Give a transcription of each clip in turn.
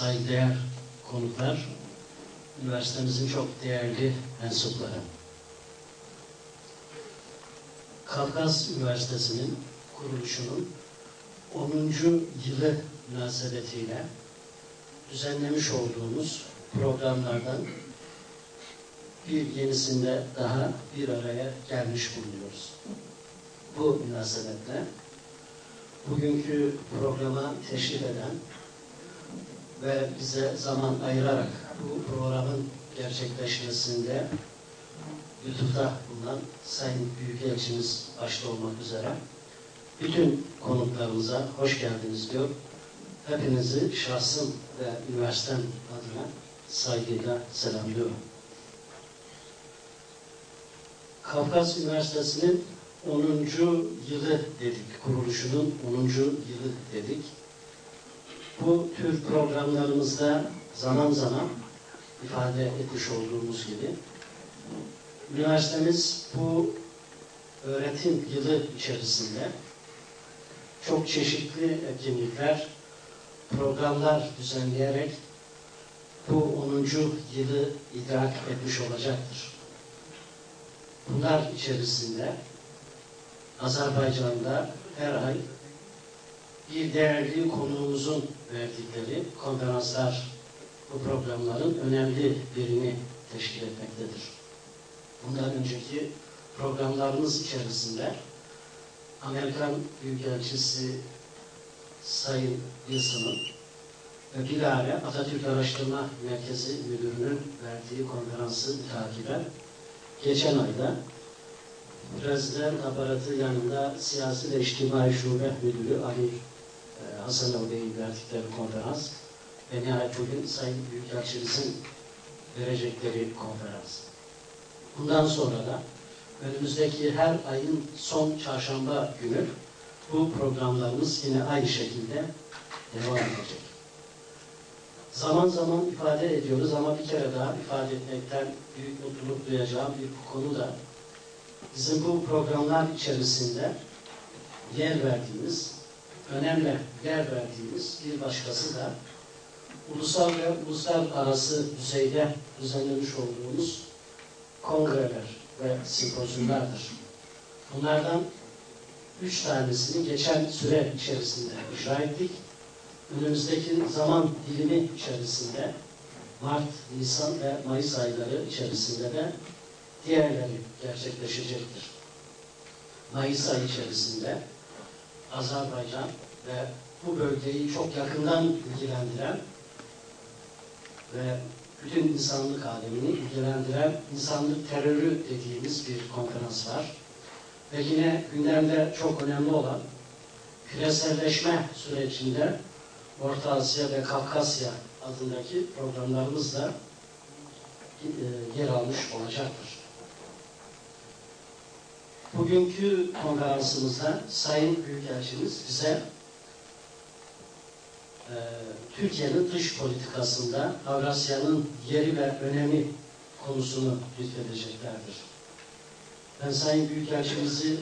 saygıdeğer konuklar, üniversitemizin çok değerli mensupları. Kafkas Üniversitesi'nin kuruluşunun 10. yılı münasebetiyle düzenlemiş olduğumuz programlardan bir yenisinde daha bir araya gelmiş bulunuyoruz. Bu münasebetle bugünkü programa teşrif eden ve bize zaman ayırarak bu programın gerçekleşmesinde YouTube'da bulunan Sayın Büyükelçimiz başta olmak üzere bütün konuklarımıza hoş geldiniz diyor. Hepinizi şahsım ve üniversitem adına saygıyla selamlıyorum. Kafkas Üniversitesi'nin 10. yılı dedik, kuruluşunun 10. yılı dedik bu tür programlarımızda zaman zaman ifade etmiş olduğumuz gibi üniversitemiz bu öğretim yılı içerisinde çok çeşitli etkinlikler, programlar düzenleyerek bu 10. yılı idrak etmiş olacaktır. Bunlar içerisinde Azerbaycan'da her ay bir değerli konuğumuzun verdikleri konferanslar bu programların önemli birini teşkil etmektedir. Bundan önceki programlarımız içerisinde Amerikan Büyükelçisi Sayın Wilson'ın ve bilahare Atatürk Araştırma Merkezi Müdürü'nün verdiği konferansı takiben geçen ayda Prezident aparatı yanında Siyasi ve İçtimai Şube Müdürü Ali Bey'in verdikleri konferans ve nihayet bugün Sayın Büyükelçimizin verecekleri konferans. Bundan sonra da önümüzdeki her ayın son çarşamba günü bu programlarımız yine aynı şekilde devam edecek. Zaman zaman ifade ediyoruz ama bir kere daha ifade etmekten büyük mutluluk duyacağım bir konu da bizim bu programlar içerisinde yer verdiğimiz önemli yer verdiğimiz bir başkası da ulusal ve uluslararası düzeyde düzenlemiş olduğumuz kongreler ve simpozyumlardır. Bunlardan üç tanesini geçen süre içerisinde icra ettik. Önümüzdeki zaman dilimi içerisinde Mart, Nisan ve Mayıs ayları içerisinde de diğerleri gerçekleşecektir. Mayıs ayı içerisinde Azerbaycan ve bu bölgeyi çok yakından ilgilendiren ve bütün insanlık alemini ilgilendiren insanlık terörü dediğimiz bir konferans var. Ve yine gündemde çok önemli olan küreselleşme sürecinde Orta Asya ve Kafkasya adındaki programlarımız da e, yer almış olacaktır. Bugünkü konferansımızda Sayın Büyükelçimiz bize e, Türkiye'nin dış politikasında Avrasya'nın yeri ve önemi konusunu lütfedeceklerdir. Ben Sayın Büyükelçimizi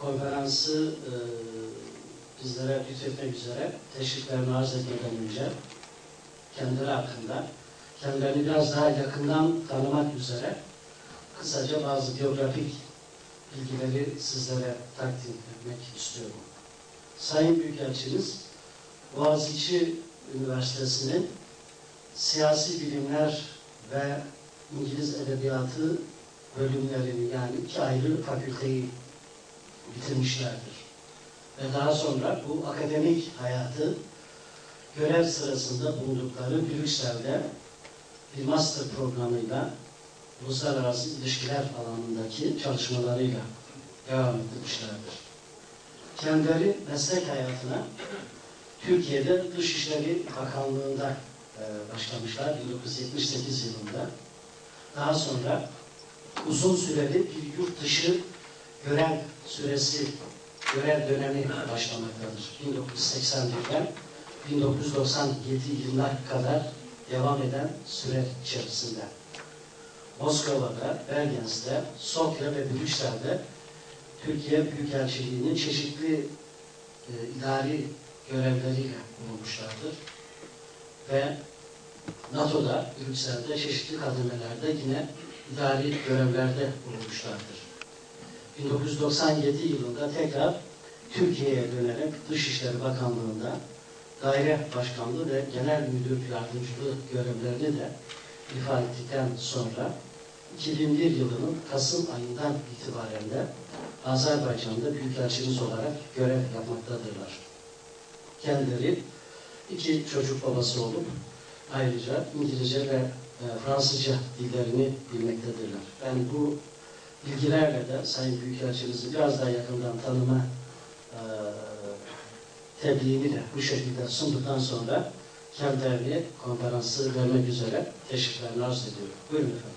konferansı e, bizlere lütfetmek üzere teşviklerini arz etmeden önce kendileri hakkında kendilerini biraz daha yakından tanımak üzere kısaca bazı biyografik bilgileri sizlere takdim etmek istiyorum. Sayın Büyükelçimiz Boğaziçi Üniversitesi'nin siyasi bilimler ve İngiliz Edebiyatı bölümlerini yani iki ayrı fakülteyi bitirmişlerdir. Ve daha sonra bu akademik hayatı görev sırasında bulundukları Brüksel'de bir master programıyla uluslararası ilişkiler alanındaki çalışmalarıyla devam ettirmişlerdir. kendileri meslek hayatına Türkiye'de Dışişleri Bakanlığı'nda e, başlamışlar 1978 yılında. Daha sonra uzun süreli bir yurt dışı görev süresi, görev dönemi başlamaktadır. 1981'den 1997 yılına kadar devam eden süre içerisinde. Moskova'da, Bergen'de, Sofya ve Brüksel'de Türkiye Büyükelçiliği'nin çeşitli e, idari görevleriyle bulunmuşlardır. Ve NATO'da, Brüksel'de çeşitli kademelerde yine idari görevlerde bulunmuşlardır. 1997 yılında tekrar Türkiye'ye dönerek Dışişleri Bakanlığı'nda daire başkanlığı ve genel müdür yardımcılığı görevlerini de ifa ettikten sonra 2001 yılının Kasım ayından itibaren de Azerbaycan'da Büyükelçimiz olarak görev yapmaktadırlar. Kendileri iki çocuk babası olup ayrıca İngilizce ve e, Fransızca dillerini bilmektedirler. Ben bu bilgilerle de Sayın Büyükelçimizi biraz daha yakından tanıma e, tebliğini de bu şekilde sunduktan sonra kendilerine konferansı vermek üzere teşekkürlerini arz ediyorum. Buyurun efendim.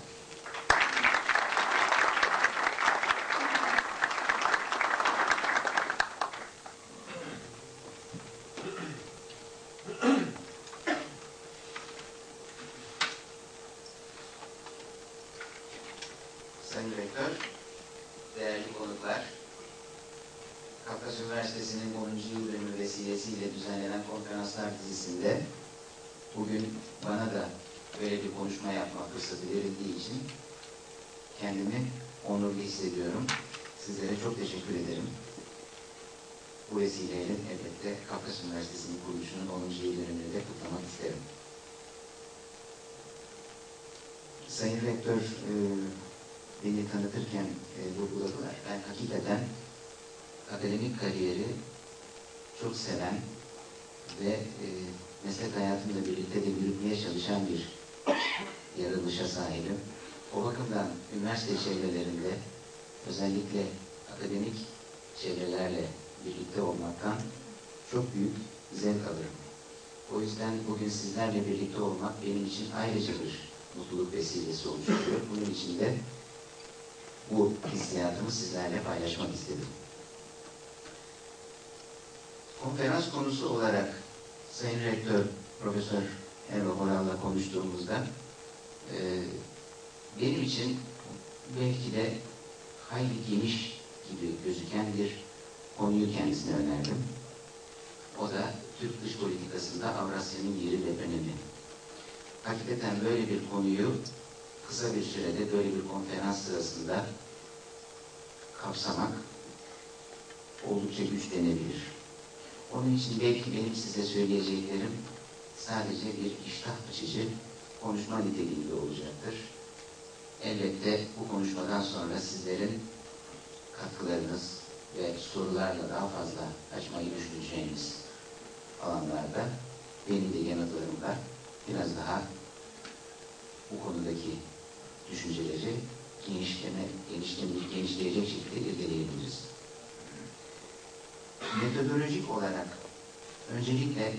Sayın Rektör, değerli konuklar, Kafkas Üniversitesi'nin 10. yıl dönümü vesilesiyle düzenlenen konferanslar dizisinde bugün bana da böyle bir konuşma yapma fırsatı verildiği için kendimi onurlu hissediyorum. Sizlere çok teşekkür ederim. Bu vesileyle elbette Kafkas Üniversitesi'nin kuruluşunun 10. yıl dönümünü de kutlamak isterim. Sayın Rektör, e, beni tanıtırken e, vurguladılar. Ben hakikaten akademik kariyeri çok seven ve e, meslek hayatımla birlikte de yürütmeye çalışan bir yaratılışa sahibim. O bakımdan üniversite çevrelerinde özellikle akademik çevrelerle birlikte olmaktan çok büyük zevk alırım. O yüzden bugün sizlerle birlikte olmak benim için ayrıca bir mutluluk vesilesi oluşturuyor. Bunun için de bu hissiyatımı sizlerle paylaşmak istedim. Konferans konusu olarak Sayın Rektör Profesör Erol Oral'la konuştuğumuzda e, benim için belki de hayli geniş gibi gözüken bir konuyu kendisine önerdim. O da Türk dış politikasında Avrasya'nın yeri ve önemi. Hakikaten böyle bir konuyu kısa bir sürede böyle bir konferans sırasında kapsamak oldukça güç denebilir. Onun için belki benim size söyleyeceklerim sadece bir iştah açıcı konuşma niteliğinde olacaktır. Elbette bu konuşmadan sonra sizlerin katkılarınız ve sorularla daha fazla açmayı düşüneceğiniz alanlarda benim de yanıtlarımda biraz daha bu konudaki düşünceleri genişleme, genişleme, genişleyecek şekilde irdeleyebiliriz. Metodolojik olarak öncelikle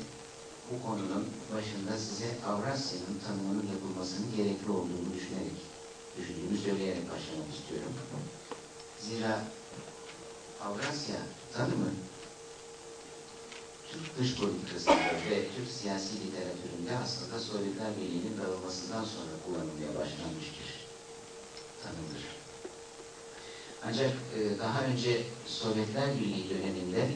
bu konunun başında size Avrasya'nın tanımının yapılmasının gerekli olduğunu düşünerek, düşündüğümü söyleyerek başlamak istiyorum. Zira Avrasya tanımı Türk dış politikasında ve Türk siyasi literatüründe aslında Sovyetler Birliği'nin dağılmasından sonra kullanılmaya başlanmış bir tanımdır. Ancak e, daha önce Sovyetler Birliği döneminde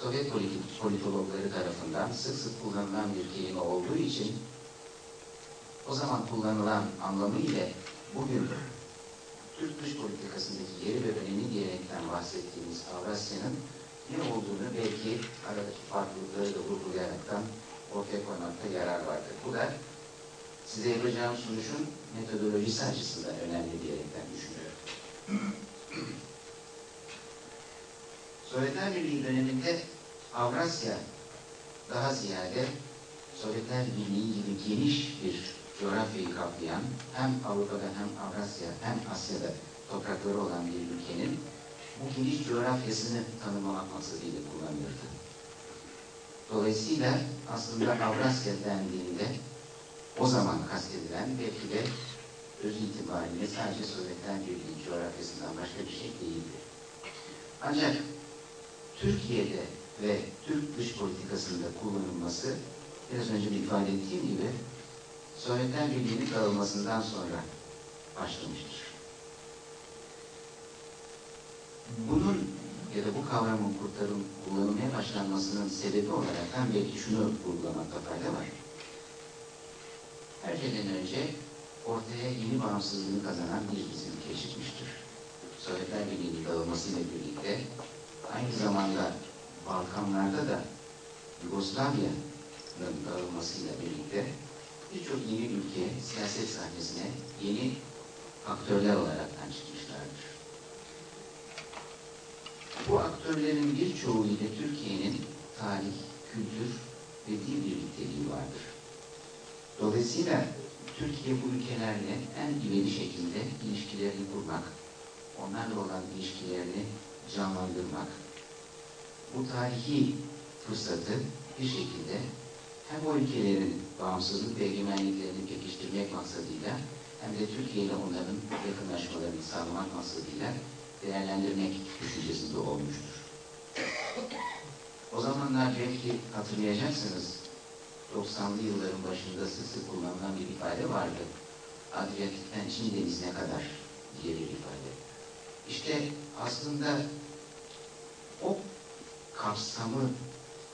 Sovyet politik, politologları tarafından sık sık kullanılan bir kelime olduğu için o zaman kullanılan anlamı ile bugün Türk dış politikasındaki yeri ve önemi diyerekten bahsettiğimiz Avrasya'nın ne olduğunu belki aradaki farklılıkları da vurgulayaraktan ortaya koymakta yarar vardır. Bu da size yapacağım sunuşun metodolojisi açısından önemli diyerekten düşünüyorum. Sovyetler Birliği döneminde Avrasya daha ziyade Sovyetler Birliği gibi geniş bir coğrafyayı kaplayan hem Avrupa'da hem Avrasya hem Asya'da toprakları olan bir ülkenin bu geniş coğrafyasını tanımlamak maksadıyla kullanılırdı. Dolayısıyla aslında Avrasya dendiğinde o zaman kastedilen belki de öz itibariyle sadece Sovyetler Birliği coğrafyasından başka bir şey değildi. Ancak Türkiye'de ve Türk dış politikasında kullanılması biraz önce de ifade ettiğim gibi Sovyetler Birliği'nin dağılmasından sonra başlamıştır. Bunun ya da bu kavramın kurtarım, kullanılmaya başlanmasının sebebi olarak ben belki şunu vurgulamakta fayda var. Her şeyden önce ortaya yeni bağımsızlığını kazanan bir bizim ülke çıkmıştır. Sovyetler Birliği'nin dağılmasıyla birlikte aynı zamanda Balkanlarda da Yugoslavya'nın dağılmasıyla birlikte birçok yeni ülke siyaset sahnesine yeni aktörler olaraktan çıkmışlardır. Bu aktörlerin birçoğu ile Türkiye'nin tarih, kültür ve dil birlikteliği vardır. Dolayısıyla Türkiye bu ülkelerle en ivedi şekilde ilişkilerini kurmak, onlarla olan ilişkilerini canlandırmak, bu tarihi fırsatı bir şekilde hem o ülkelerin bağımsızlık ve egemenliklerini pekiştirmek maksadıyla hem de Türkiye ile onların yakınlaşmalarını sağlamak maksadıyla değerlendirmek düşüncesinde olmuştur. O zamanlar belki hatırlayacaksınız 90'lı yılların başında sık kullanılan bir ifade vardı. Adriyatik'ten Çin denizine kadar diye bir ifade. İşte aslında o kapsamı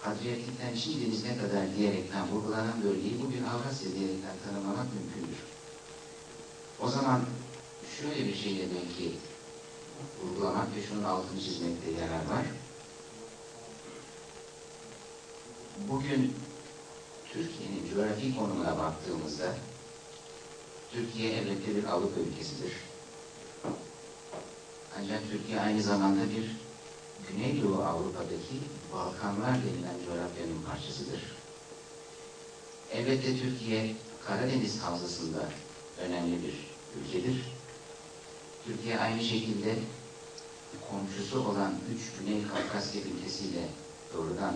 Adriyatik'ten Çin denizine kadar diyerekten vurgulanan bölgeyi bugün Avrasya diyerekten tanımlamak mümkündür. O zaman şöyle bir şeyle belki vurgulamak ve şunun altını çizmekte yarar var. Bugün Türkiye'nin coğrafi konumuna baktığımızda Türkiye elbette bir Avrupa ülkesidir. Ancak Türkiye aynı zamanda bir Güneydoğu Avrupa'daki Balkanlar denilen coğrafyanın parçasıdır. Elbette Türkiye Karadeniz havzasında önemli bir ülkedir. Türkiye aynı şekilde komşusu olan üç Güney Kafkasya ülkesiyle doğrudan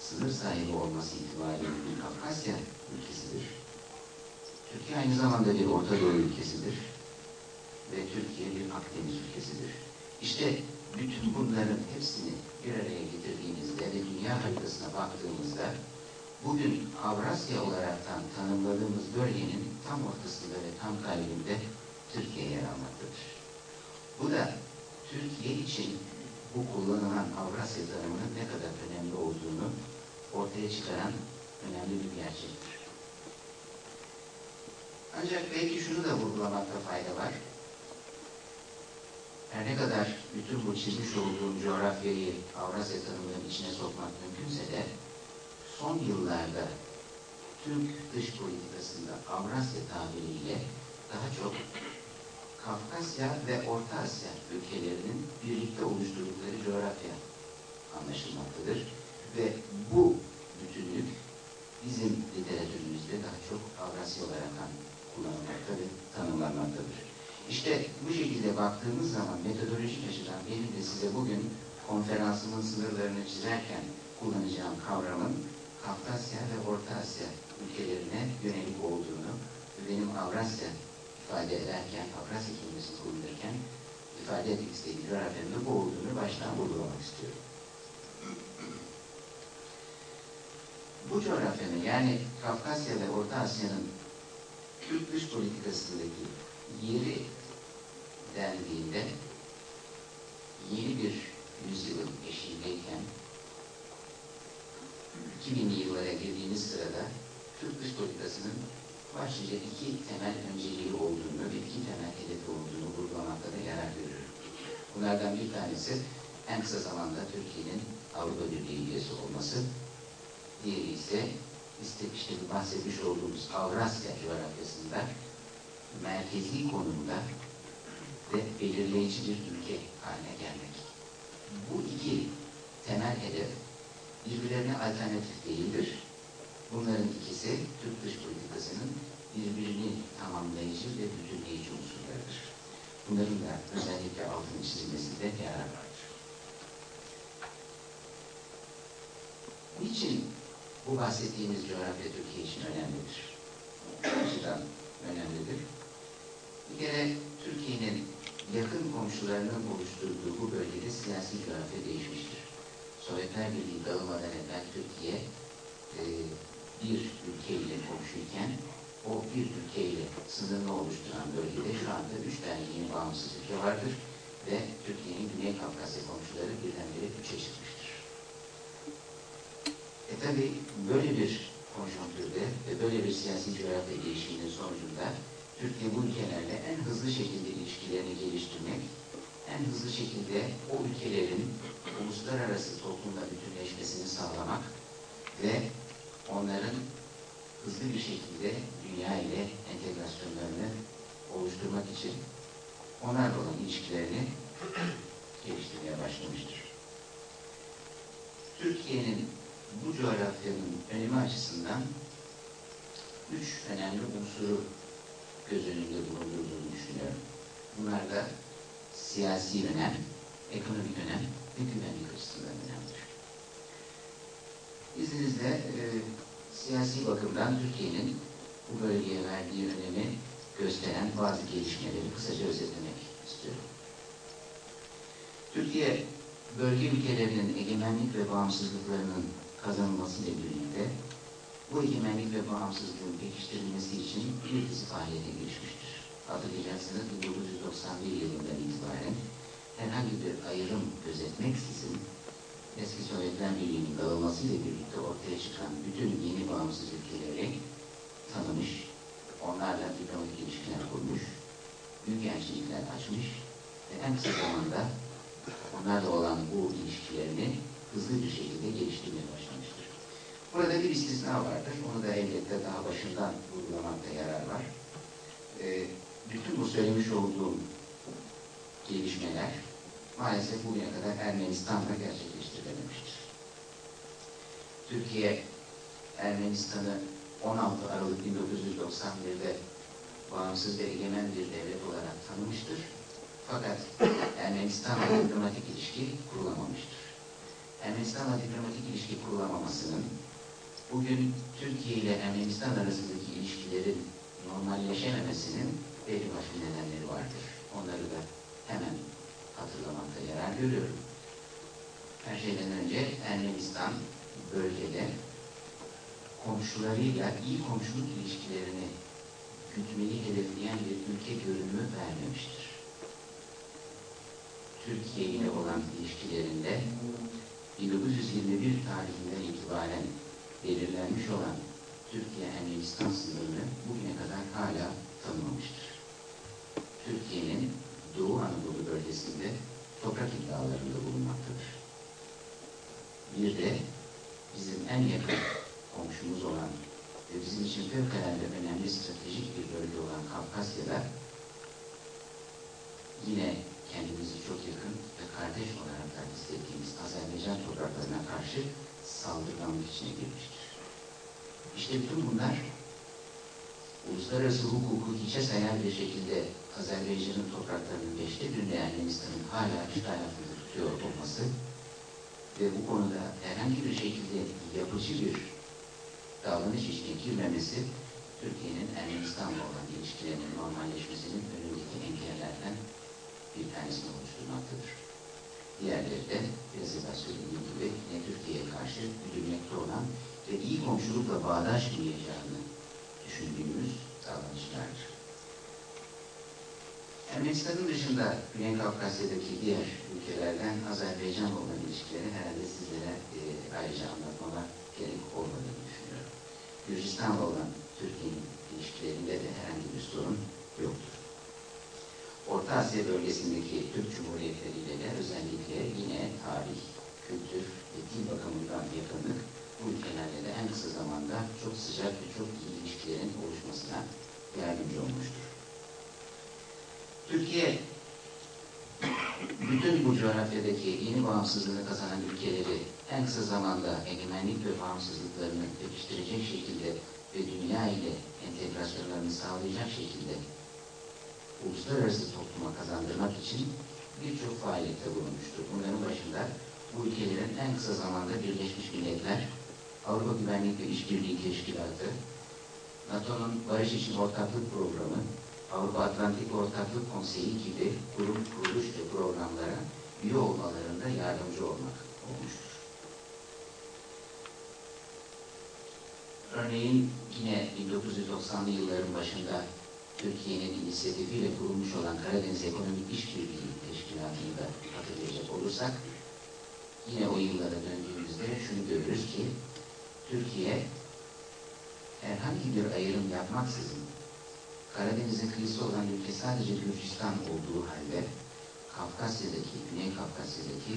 sınır sahibi olması itibariyle bir Kafkasya ülkesidir. Türkiye aynı zamanda bir Orta Doğu ülkesidir. Ve Türkiye bir Akdeniz ülkesidir. İşte bütün bunların hepsini bir araya getirdiğimizde ve dünya haritasına baktığımızda bugün Avrasya olaraktan tanımladığımız bölgenin tam ortasında ve tam kalbinde Türkiye yer almaktadır. Bu da Türkiye için bu kullanılan Avrasya tanımının ne kadar önemli olduğunu ortaya çıkaran önemli bir gerçektir. Ancak belki şunu da vurgulamakta fayda var. Her ne kadar bütün bu çizmiş olduğum coğrafyayı Avrasya tanımının içine sokmak mümkünse de son yıllarda Türk dış politikasında Avrasya tabiriyle daha çok Kafkasya ve Orta Asya ülkelerinin birlikte oluşturdukları coğrafya anlaşılmaktadır. Ve bu bütünlük bizim literatürümüzde daha çok Avrasya olarak kullanılmakta ve tanımlanmaktadır. İşte bu şekilde baktığımız zaman metodolojik açıdan benim de size bugün konferansımın sınırlarını çizerken kullanacağım kavramın Kafkasya ve Orta Asya ülkelerine yönelik olduğunu ve benim Avrasya ifade ederken, Avrasya kelimesini kullanırken ifade etmek istediğim coğrafyanın bu olduğunu baştan vurgulamak istiyorum. Bu coğrafyanın yani Kafkasya ve Orta Asya'nın Türk dış politikasındaki yeri dendiğinde yeni bir yüzyılın eşiğindeyken 2000'li yıllara girdiğimiz sırada Türk dış politikasının başlıca iki temel önceliği olduğunu ve iki temel hedefi olduğunu vurgulamakta da yarar görüyorum. Bunlardan bir tanesi en kısa zamanda Türkiye'nin Avrupa Birliği üyesi olması, diğeri ise işte, işte bahsetmiş olduğumuz Avrasya coğrafyasında merkezi konumda ve belirleyici bir ülke haline gelmek. Bu iki temel hedef birbirlerine alternatif değildir. Bunların ikisi Türk dış politikasının birbirini tamamlayıcı ve bütünleyici unsurlardır. Bunların da özellikle altın çizilmesinde yarar vardır. Niçin bu bahsettiğimiz coğrafya Türkiye için önemlidir? Açıdan önemlidir. Bir kere Türkiye'nin yakın komşularının oluşturduğu bu bölgede siyasi coğrafya değişmiştir. Sovyetler Birliği dağılmadan evvel Türkiye e, bir ülkeyle komşuyken o bir ülkeyle sınırını oluşturan bölgede şu anda üç tane yeni bağımsız ülke vardır ve Türkiye'nin Güney Kafkasya komşuları birdenbire üçe çıkmıştır. E tabi böyle bir konjonktürde ve böyle bir siyasi coğrafya değişiminin sonucunda Türkiye bu ülkelerle en hızlı şekilde ilişkilerini geliştirmek, en hızlı şekilde o ülkelerin uluslararası toplumla bütünleşmesini sağlamak ve onların hızlı bir şekilde dünya ile entegrasyonlarını oluşturmak için onlarla olan ilişkilerini geliştirmeye başlamıştır. Türkiye'nin bu coğrafyanın önemi açısından üç önemli unsuru göz önünde bulundurduğunu düşünüyorum. Bunlar da siyasi önem, ekonomik önem ve güvenlik önemlidir. İzninizle e, siyasi bakımdan Türkiye'nin bu bölgeye verdiği önemi gösteren bazı gelişmeleri kısaca özetlemek istiyorum. Türkiye, bölge ülkelerinin egemenlik ve bağımsızlıklarının kazanılmasıyla birlikte bu egemenlik ve bağımsızlığın pekiştirilmesi için bir dizi faaliyete girişmiştir. Hatırlayacaksınız 1991 yılından itibaren herhangi bir ayrım gözetmeksizin eski Sovyetler Birliği'nin dağılmasıyla birlikte ortaya çıkan bütün yeni bağımsız ülkeleri tanımış, onlarla diplomatik ilişkiler kurmuş, büyükelçilikler açmış ve en kısa zamanda onlarla olan bu ilişkilerini hızlı bir şekilde geliştirmeye başlamıştır. Burada bir istisna vardır. Onu da elbette daha başından vurgulamakta yarar var. Ee, bütün bu söylemiş olduğum gelişmeler maalesef bugüne kadar Ermenistan'da gerçekleştirilememiştir. Türkiye Ermenistan'ı 16 Aralık 1991'de bağımsız ve egemen bir devlet olarak tanımıştır. Fakat Ermenistan'la diplomatik ilişki kurulamamıştır. Ermenistan'la diplomatik ilişki kurulamamasının bugün Türkiye ile Ermenistan arasındaki ilişkilerin normalleşememesinin belli başlı nedenleri vardır. Onları da hemen hatırlamakta yarar görüyorum. Her şeyden önce Ermenistan bölgede komşularıyla iyi komşuluk ilişkilerini gütmeyi hedefleyen bir ülke görünümü vermemiştir. Türkiye ile olan ilişkilerinde 1921 tarihinden itibaren belirlenmiş olan Türkiye-Ermenistan sınırını bugüne kadar hala tanımamıştır. Türkiye'nin Doğu Anadolu bölgesinde toprak iddialarında bulunmaktadır. Bir de bizim en yakın komşumuz olan ve bizim için fevkalade önemli stratejik bir bölge olan Kafkasya'da yine kendimizi çok yakın ve kardeş olarak da hissettiğimiz Azerbaycan topraklarına karşı saldırganlık içine girmiştir. İşte bütün bunlar uluslararası hukuku hiçe sayar bir şekilde Azerbaycan'ın topraklarının beşte birinde Ermenistan'ın hala üst ayakta tutuyor olması ve bu konuda herhangi bir şekilde yapıcı bir davranış içine girmemesi Türkiye'nin Ermenistan'la olan ilişkilerinin normalleşmesinin önündeki engellerden bir tanesini oluşturmaktadır. Diğerleri de biraz evvel söylediğim gibi yine Türkiye'ye karşı güdülmekte olan ve iyi komşulukla bağdaşmayacağını düşündüğümüz davranışlardır. Ermenistan'ın dışında Güney Kafkasya'daki diğer ülkelerden Azerbaycan'la olan ilişkileri herhalde sizlere e, ayrıca anlatmama gerek olmadığını düşünüyorum. Gürcistan'la olan Türkiye'nin ilişkilerinde de herhangi bir sorun yoktur. Orta Asya bölgesindeki Türk Cumhuriyetleriyle de özellikle yine tarih, kültür ve dil bakımından yakınlık bu ülkelerle de en kısa zamanda çok sıcak ve çok iyi ilişkilerin oluşmasına yardımcı olmuştur. Türkiye bütün bu coğrafyadaki yeni bağımsızlığını kazanan ülkeleri en kısa zamanda egemenlik ve bağımsızlıklarını pekiştirecek şekilde ve dünya ile entegrasyonlarını sağlayacak şekilde uluslararası topluma kazandırmak için birçok faaliyette bulunmuştur. Bunların başında bu ülkelerin en kısa zamanda Birleşmiş Milletler Avrupa Güvenlik ve İşbirliği Teşkilatı, NATO'nun Barış için Ortaklık Programı, Avrupa Atlantik Ortaklık Konseyi gibi kurum, kuruluş ve programlara üye olmalarında yardımcı olmak olmuştur. Örneğin yine 1990'lı yılların başında Türkiye'nin inisiyatifiyle kurulmuş olan Karadeniz Ekonomik İşbirliği Teşkilatı'nı da hatırlayacak olursak, yine o yıllara döndüğümüzde şunu görürüz ki, Türkiye herhangi bir ayrım yapmaksızın Karadeniz'in kıyısı olan ülke sadece Gürcistan olduğu halde Kafkasya'daki, Güney Kafkasya'daki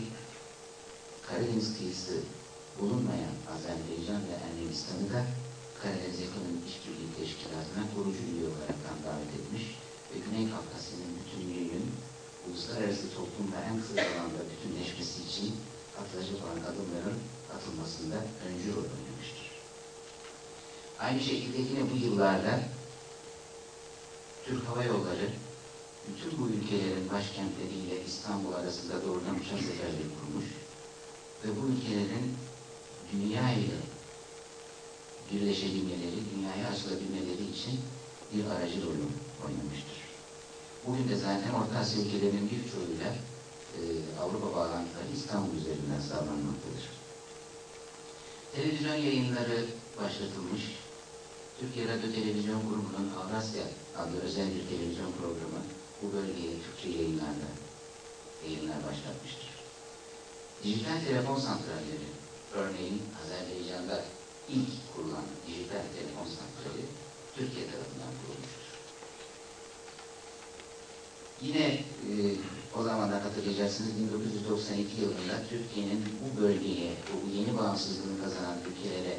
Karadeniz kıyısı bulunmayan Azerbaycan ve Ermenistan'ı da Karadeniz Ekonomik İşbirliği Teşkilatı'na kurucu üye olarak davet etmiş ve Güney Kafkasya'nın bütünlüğünün uluslararası toplumla en kısa zamanda bütünleşmesi için atılacak olan adımların atılmasında öncü rol oynamıştır. Aynı şekilde yine bu yıllarda Türk Hava Yolları bütün bu ülkelerin başkentleriyle İstanbul arasında doğrudan uçak seferleri kurmuş ve bu ülkelerin dünya ile birleşebilmeleri, dünyaya açılabilmeleri için bir aracı rolü oynamıştır. Bugün de zaten Orta Asya ülkelerinin birçoğuyla e, Avrupa bağlantıları İstanbul üzerinden sağlanmaktadır. Televizyon yayınları başlatılmış. Türkiye Radyo Televizyon Kurumu'nun Avrasya adlı özel bir televizyon programı bu bölgeye Türkçe yayınlarla yayınlar başlatmıştır. Dijital telefon santralleri, örneğin Azerbaycan'da ilk kurulan dijital telefon santrali Türkiye tarafından kurulmuştur. Yine e, o zamanlar hatırlayacaksınız 1992 yılında Türkiye'nin bu bölgeye, bu yeni bağımsızlığını kazanan ülkelere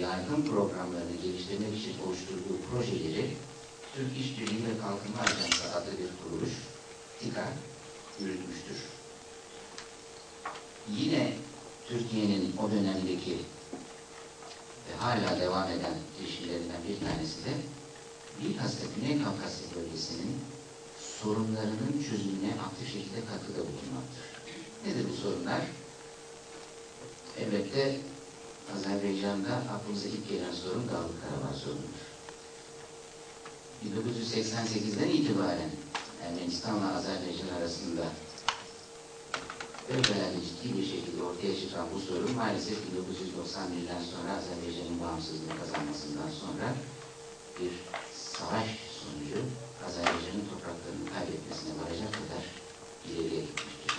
yardım programlarını geliştirmek için oluşturduğu projeleri Türk İşbirliği ve Kalkınma Ajansı adlı bir kuruluş, TİKA, yürütmüştür. Yine Türkiye'nin o dönemdeki ve hala devam eden girişimlerinden bir tanesi de bilhassa Güney Kafkasya bölgesinin sorunlarının çözümüne aktif şekilde katkıda bulunmaktır. Nedir bu sorunlar? Elbette Azerbaycan'da aklımıza ilk gelen sorun Dağlık Karabağ sorunudur. 1988'den itibaren Ermenistan'la Azerbaycan arasında Özellikle ciddi bir şekilde ortaya çıkan bu sorun maalesef 1991'den sonra Azerbaycan'ın bağımsızlığı kazanmasından sonra bir savaş sonucu Azerbaycan'ın topraklarını kaybetmesine varacak kadar ileriye gitmiştir.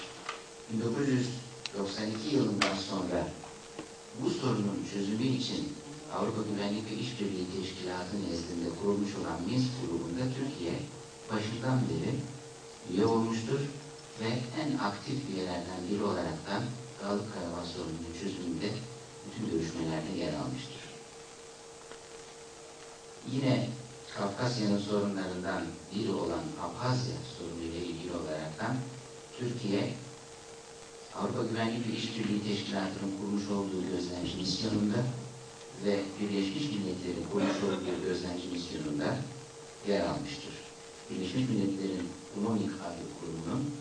1992 yılından sonra bu sorunun çözümü için Avrupa Güvenlik ve İşbirliği Teşkilatı nezdinde kurulmuş olan Minsk grubunda Türkiye başından beri üye olmuştur ve en aktif üyelerden biri olaraktan Dağlık Karabağ sorununun çözümünde bütün görüşmelerde yer almıştır. Yine Kafkasya'nın sorunlarından biri olan Abhazya sorunuyla ilgili olaraktan Türkiye Avrupa Güvenlik ve İşbirliği Teşkilatı'nın kurmuş olduğu gözlemci misyonunda ve Birleşmiş Milletler'in kurmuş olduğu gözlemci misyonunda yer almıştır. Birleşmiş Milletler'in UNOMIK adlı kurumunun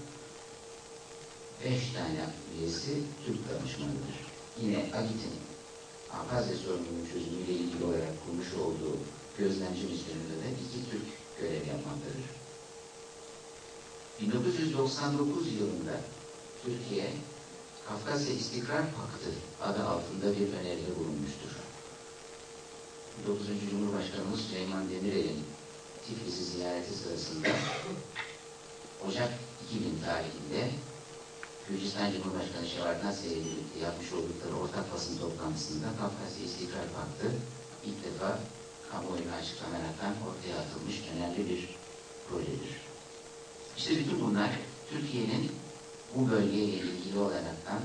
beş tane üyesi Türk danışmanıdır. Yine AGİT'in Abhazya sorununun çözümüyle ilgili olarak kurmuş olduğu gözlemci misyonunda da iki Türk görev yapmaktadır. 1999 yılında Türkiye Kafkasya İstikrar Paktı adı altında bir öneride bulunmuştur. 9. Cumhurbaşkanımız Süleyman Demirel'in Tiflis'i ziyareti sırasında Ocak 2000 tarihinde Gürcistan Cumhurbaşkanı Şevardnadze ile birlikte yapmış oldukları ortak basın toplantısında Kafkasya İstikrar Paktı ilk defa kamuoyuna açıklanaraktan ortaya atılmış önemli bir projedir. İşte bütün bunlar Türkiye'nin bu bölgeyle ilgili olaraktan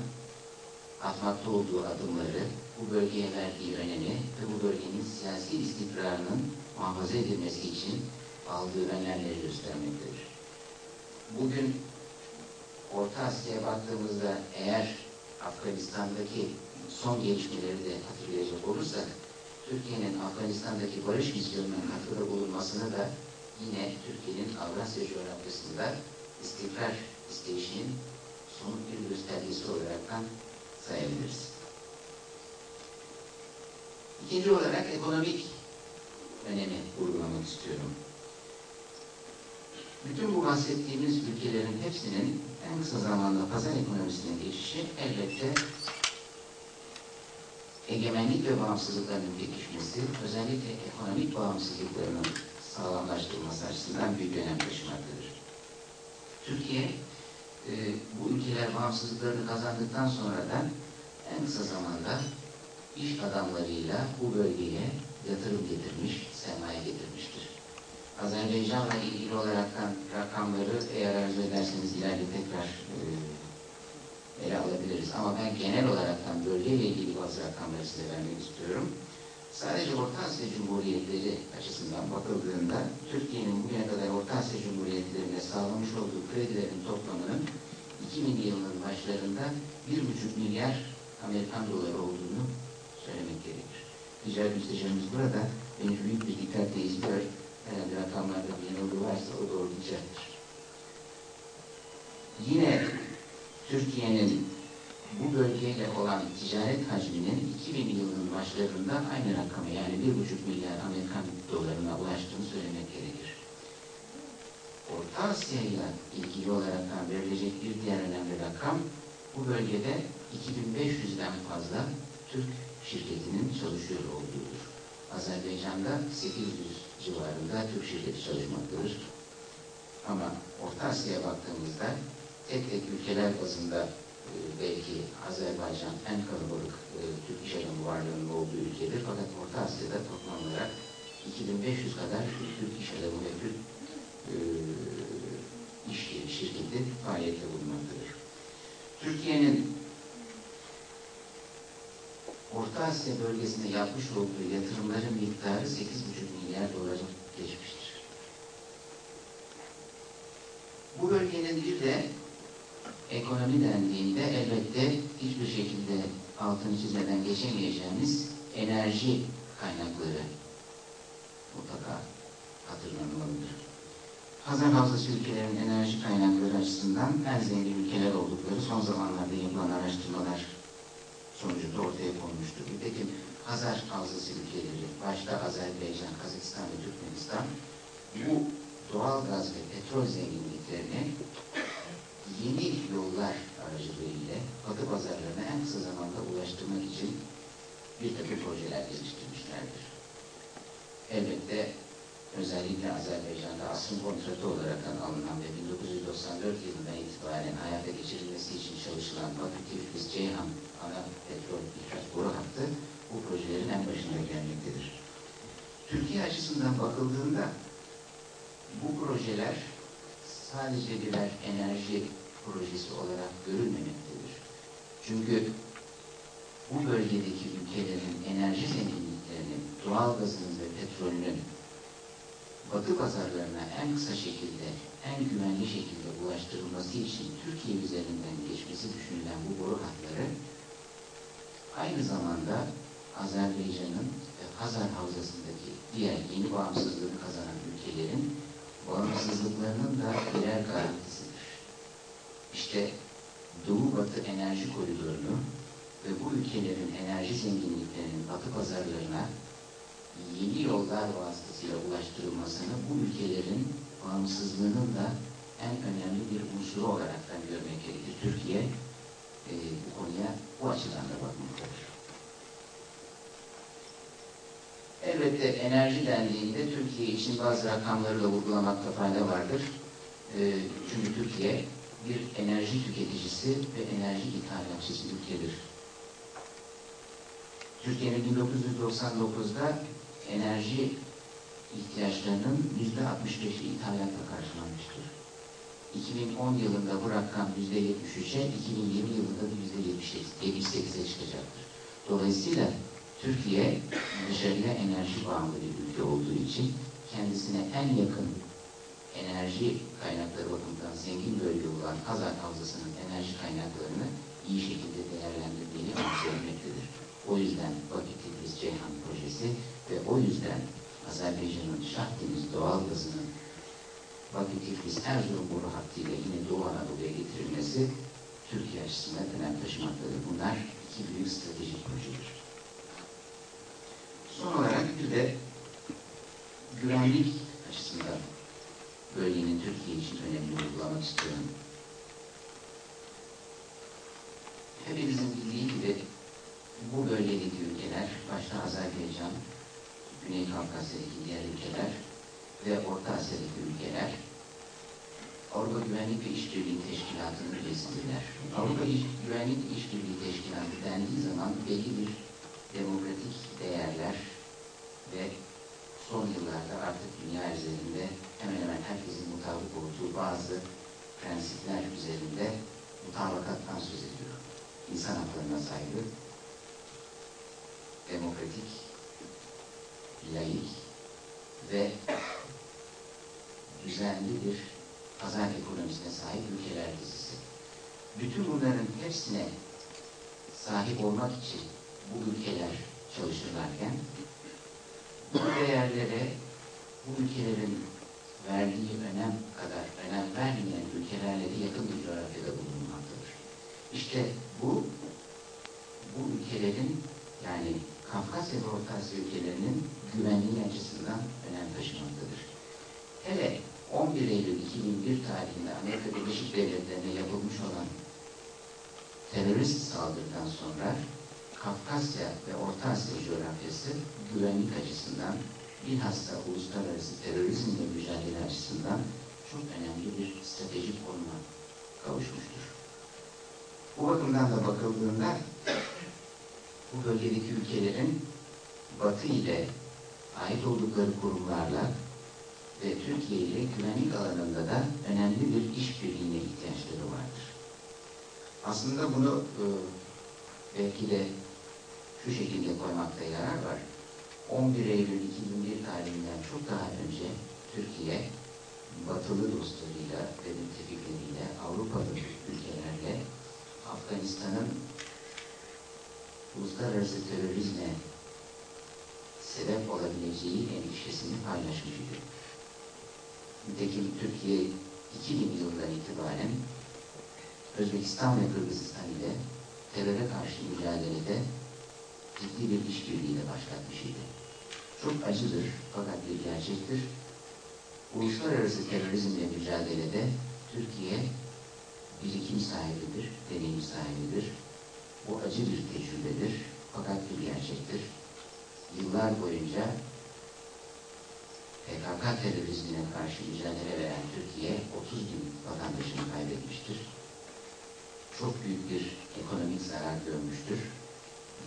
atmakta olduğu adımları, bu bölgeye verdiği önemi ve bu bölgenin siyasi istikrarının muhafaza edilmesi için aldığı önlemleri göstermektedir. Bugün Orta Asya'ya baktığımızda eğer Afganistan'daki son gelişmeleri de hatırlayacak olursak, Türkiye'nin Afganistan'daki barış misyonuna katkıda bulunmasını da yine Türkiye'nin Avrasya coğrafyasında istikrar isteyişinin somut bir göstergesi olaraktan sayabiliriz. İkinci olarak ekonomik önemi vurgulamak istiyorum. Bütün bu bahsettiğimiz ülkelerin hepsinin en kısa zamanda pazar ekonomisine geçişi elbette egemenlik ve bağımsızlıklarının pekişmesi, özellikle ekonomik bağımsızlıklarının sağlamlaştırılması açısından büyük önem taşımaktadır. Türkiye, e, bu ülkeler bağımsızlıklarını kazandıktan sonra da en kısa zamanda iş adamlarıyla bu bölgeye yatırım getirmiş, sermaye getirmiştir. Azerbaycan'la ilgili olaraktan rakamları eğer arzu ederseniz ileride tekrar e, ele alabiliriz. Ama ben genel olaraktan bölgeyle ilgili bazı rakamları size vermek istiyorum. Sadece Orta Asya Cumhuriyetleri açısından bakıldığında Türkiye'nin bugüne kadar Orta Asya Cumhuriyetlerine sağlamış olduğu kredilerin toplamının 2000 yılının başlarında 1,5 milyar Amerikan doları olduğunu söylemek gerekir. Ticaret müsteşarımız burada beni büyük bir dikkatle izliyor. Eğer rakamlarda bir yanılgı varsa o doğrulayacaktır. Yine Türkiye'nin bu bölgeyle olan ticaret hacminin 2000 yılının başlarında aynı rakama yani 1,5 milyar Amerikan dolarına ulaştığını söylemek gerekir. Orta Asya ile ilgili olarak verilecek bir diğer önemli rakam bu bölgede 2500'den fazla Türk şirketinin çalışıyor olduğudur. Azerbaycan'da 800 civarında Türk şirketi çalışmaktadır. Ama Orta Asya'ya baktığımızda tek tek ülkeler bazında belki Azerbaycan en kalabalık e, Türk iş adamı varlığının olduğu ülkedir. Fakat Orta Asya'da toplam olarak 2500 kadar Türk iş adamı ve Türk iş yeri, şirketi faaliyette bulunmaktadır. Türkiye'nin Orta Asya bölgesinde yapmış olduğu yatırımların miktarı 8,5 milyar dolara geçmiştir. Bu bölgenin bir de ekonomi dendiğinde elbette hiçbir şekilde altını çizmeden geçemeyeceğimiz enerji kaynakları mutlaka hatırlanmalıdır. Hazar Havzası ülkelerinin enerji kaynakları açısından en zengin ülkeler oldukları son zamanlarda yapılan araştırmalar sonucunda ortaya konmuştur. Nitekim Hazar Havzası ülkeleri, başta Azerbaycan, Kazakistan ve Türkmenistan bu doğal gaz ve petrol zenginliklerini yeni yollar aracılığıyla batı pazarlarına en kısa zamanda ulaştırmak için bir takım projeler geliştirmişlerdir. Elbette özellikle Azerbaycan'da asrın kontratı olarak alınan ve 1994 yılından itibaren hayata geçirilmesi için çalışılan Bakü Tiflis Ceyhan ana petrol ihraç boru hattı bu projelerin en başında gelmektedir. Türkiye açısından bakıldığında bu projeler sadece birer enerji projesi olarak görülmemektedir. Çünkü bu bölgedeki ülkelerin enerji zenginliklerinin, doğal gazının ve petrolünün batı pazarlarına en kısa şekilde, en güvenli şekilde ulaştırılması için Türkiye üzerinden geçmesi düşünülen bu boru hatları aynı zamanda Azerbaycan'ın ve Hazar Havzası'ndaki diğer yeni bağımsızlığını kazanan ülkelerin bağımsızlıklarının da birer garantisidir. İşte Doğu-Batı enerji koridorunu ve bu ülkelerin enerji zenginliklerinin batı pazarlarına yeni yollar vasıtasıyla ulaştırılmasını bu ülkelerin bağımsızlığının da en önemli bir unsuru olaraktan görmek gerekir. Türkiye e, bu konuya bu açıdan da bakmaktadır. Elbette enerji dendiğinde Türkiye için bazı rakamları da vurgulamakta fayda vardır. E, çünkü Türkiye bir enerji tüketicisi ve enerji ithalatçısı ülkedir. Türkiye'nin 1999'da enerji ihtiyaçlarının yüzde 65'i ithalatla karşılanmıştır. 2010 yılında bu rakam yüzde 73'e, 2020 yılında da yüzde 78'e çıkacaktır. Dolayısıyla Türkiye dışarıya enerji bağımlı bir ülke olduğu için kendisine en yakın enerji kaynakları bakımından zengin bölge olan Hazar Havzası'nın enerji kaynaklarını iyi şekilde değerlendirdiğini söylemektedir. O yüzden Bakü Tiflis Ceyhan projesi ve o yüzden Azerbaycan'ın Şah Deniz doğal gazının Bakü Tiflis Erzurum boru hattıyla yine Doğu Anadolu'ya getirilmesi Türkiye açısından önem taşımaktadır. Bunlar iki büyük stratejik projedir. Son olarak bir de güvenlik açısından bölgenin Türkiye için önemli vurgulamak istiyorum. Hepinizin bildiği gibi bu bölgedeki ülkeler, başta Azerbaycan, Güney Kafkasya'daki diğer ülkeler ve Orta Asya'daki ülkeler Avrupa Güvenlik ve İşbirliği Teşkilatı'nın üyesidirler. Avrupa Güvenlik ve İşbirliği Teşkilatı dendiği zaman belli bir demokratik değerler ve son yıllarda artık dünya üzerinde hemen hemen herkesin mutabık olduğu bazı prensipler üzerinde mutabakattan söz ediyor. İnsan haklarına saygı, demokratik, layık ve düzenli bir pazar ekonomisine sahip ülkeler dizisi. Bütün bunların hepsine sahip olmak için bu ülkeler çalışırlarken bu değerlere bu ülkelerin verdiği önem kadar önem vermeyen ülkelerle de yakın bir coğrafyada bulunmaktadır. İşte bu bu ülkelerin yani Kafkasya ve Orta Asya ülkelerinin güvenliği açısından önem taşımaktadır. Hele 11 Eylül 2001 tarihinde Amerika Birleşik Devletleri'ne yapılmış olan terörist saldırıdan sonra Kafkasya ve Orta Asya coğrafyası güvenlik açısından bilhassa uluslararası terörizmle mücadele açısından çok önemli bir stratejik konuma kavuşmuştur. Bu bakımdan da bakıldığında bu bölgedeki ülkelerin Batı ile ait oldukları kurumlarla ve Türkiye ile güvenlik alanında da önemli bir işbirliğine ihtiyaçları vardır. Aslında bunu e, belki de şu şekilde koymakta yarar var. 11 Eylül 2001 tarihinden çok daha önce Türkiye batılı dostlarıyla ve müttefikleriyle Avrupalı ülkelerle Afganistan'ın uluslararası terörizme sebep olabileceği endişesini paylaşmış idi. Nitekim Türkiye 2000 yılından itibaren Özbekistan ve Kırgızistan ile teröre karşı mücadelede ciddi bir işbirliğiyle başlatmış idi. Çok acıdır fakat bir gerçektir. Uluslararası terörizmle mücadelede Türkiye birikim sahibidir, deneyim sahibidir. Bu acı bir tecrübedir fakat bir gerçektir. Yıllar boyunca PKK terörizmine karşı mücadele veren Türkiye 30 bin vatandaşını kaybetmiştir. Çok büyük bir ekonomik zarar görmüştür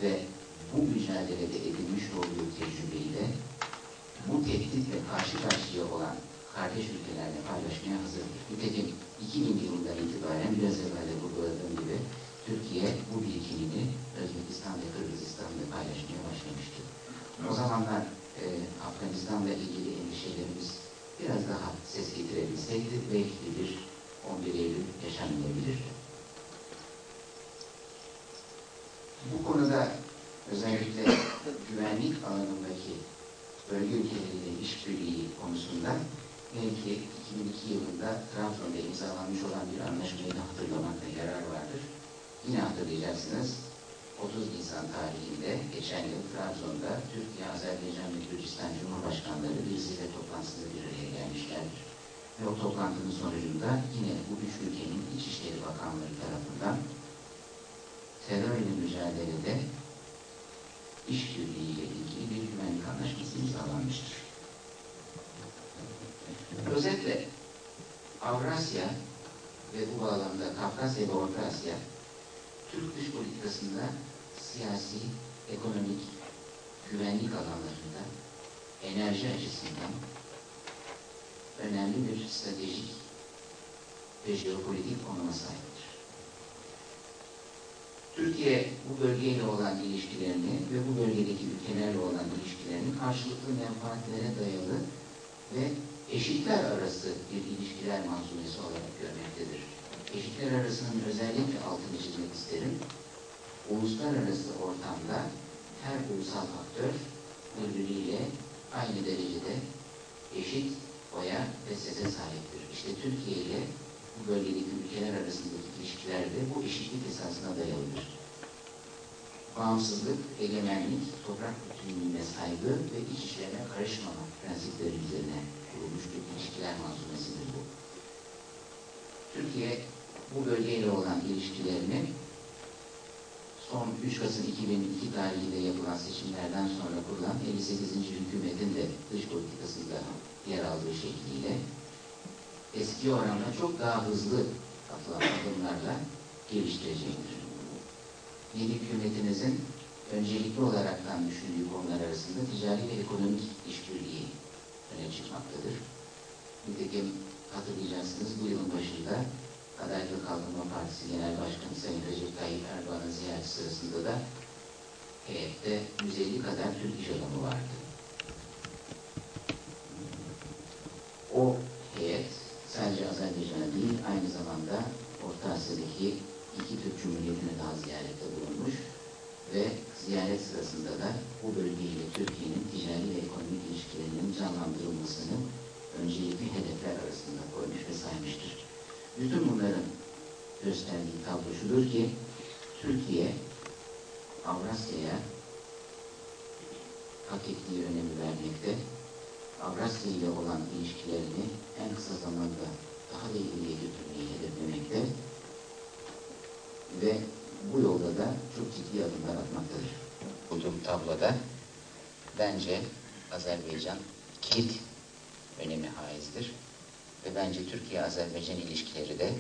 ve bu mücadelede edinmiş olduğu tecrübeyi de bu tehditle karşı karşıya olan kardeş ülkelerle paylaşmaya hazırdır. Nitekim 2000 yılından itibaren biraz evvel de vurguladığım gibi Türkiye bu birikimini Özbekistan ve Kırgızistan'la paylaşmaya başlamıştı. O zamanlar e, Afganistan'la ilgili endişelerimiz biraz daha ses getirebilseydi belki bir 11 Eylül yaşanmayabilirdi. Bu konuda özellikle güvenlik alanındaki bölge ülkeleriyle işbirliği konusunda belki 2002 yılında Trabzon'da imzalanmış olan bir anlaşmayı da hatırlamakta yarar vardır. Yine hatırlayacaksınız 30 Nisan tarihinde geçen yıl Trabzon'da Türkiye, Azerbaycan ve Gürcistan Cumhurbaşkanları bir zirve toplantısında bir araya gelmişlerdir. Ve o toplantının sonucunda yine bu üç ülkenin İçişleri Bakanları tarafından terörle mücadelede işbirliği ile ilgili bir güvenlik anlaşması imzalanmıştır. Özetle Avrasya ve bu bağlamda Kafkasya ve Orta Asya Türk dış politikasında siyasi, ekonomik, güvenlik alanlarında enerji açısından önemli bir stratejik ve jeopolitik konuma sahiptir. Türkiye bu bölgeyle olan ilişkilerini ve bu bölgedeki ülkelerle olan ilişkilerini karşılıklı menfaatlere dayalı ve eşitler arası bir ilişkiler manzumesi olarak görmektedir. Eşitler arasının özellikle altını çizmek isterim. Uluslararası ortamda her ulusal aktör birbiriyle aynı derecede eşit oya ve sese sahiptir. İşte Türkiye ile bu bölgedeki ülkeler arasındaki ilişkilerde bu eşitlik esasına dayalıdır. bağımsızlık, egemenlik, toprak bütünlüğüne saygı ve iç işlerine karışmama prensipleri üzerine kurulmuş bir ilişkiler manzumesidir bu. Türkiye bu bölgeyle olan ilişkilerini son 3 Kasım 2002 tarihinde yapılan seçimlerden sonra kurulan 58. hükümetin de dış politikasında yer aldığı şekliyle eski oranla çok daha hızlı adımlarla geliştirecektir. Yeni hükümetinizin öncelikli olaraktan düşündüğü konular arasında ticari ve ekonomik işbirliği öne çıkmaktadır. Nitekim hatırlayacaksınız bu yılın başında Adalet ve Kalkınma Partisi Genel Başkanı Sayın Recep Tayyip Erdoğan'ın ziyareti sırasında da heyette 150 kadar Türk iş adamı vardı. O heyet sadece Azerbaycan'a değil aynı zamanda Orta Asya'daki iki Türk Cumhuriyeti'ne daha ziyarette bulunmuş ve ziyaret sırasında da bu bölgeyle Türkiye'nin ticari ve ekonomik ilişkilerinin canlandırılmasını öncelikli hedefler arasında koymuş ve saymıştır. Bütün bunların gösterdiği tablo şudur ki Türkiye Avrasya'ya hak ettiği önemi vermekte, Avrasya ile olan ilişkilerini en kısa zamanda daha da ileriye götürmeyi hedeflemekte ve bu yolda da çok ciddi adımlar atmaktadır. Bulduğum tabloda bence Azerbaycan kilit önemi haizdir ve bence Türkiye-Azerbaycan ilişkileri de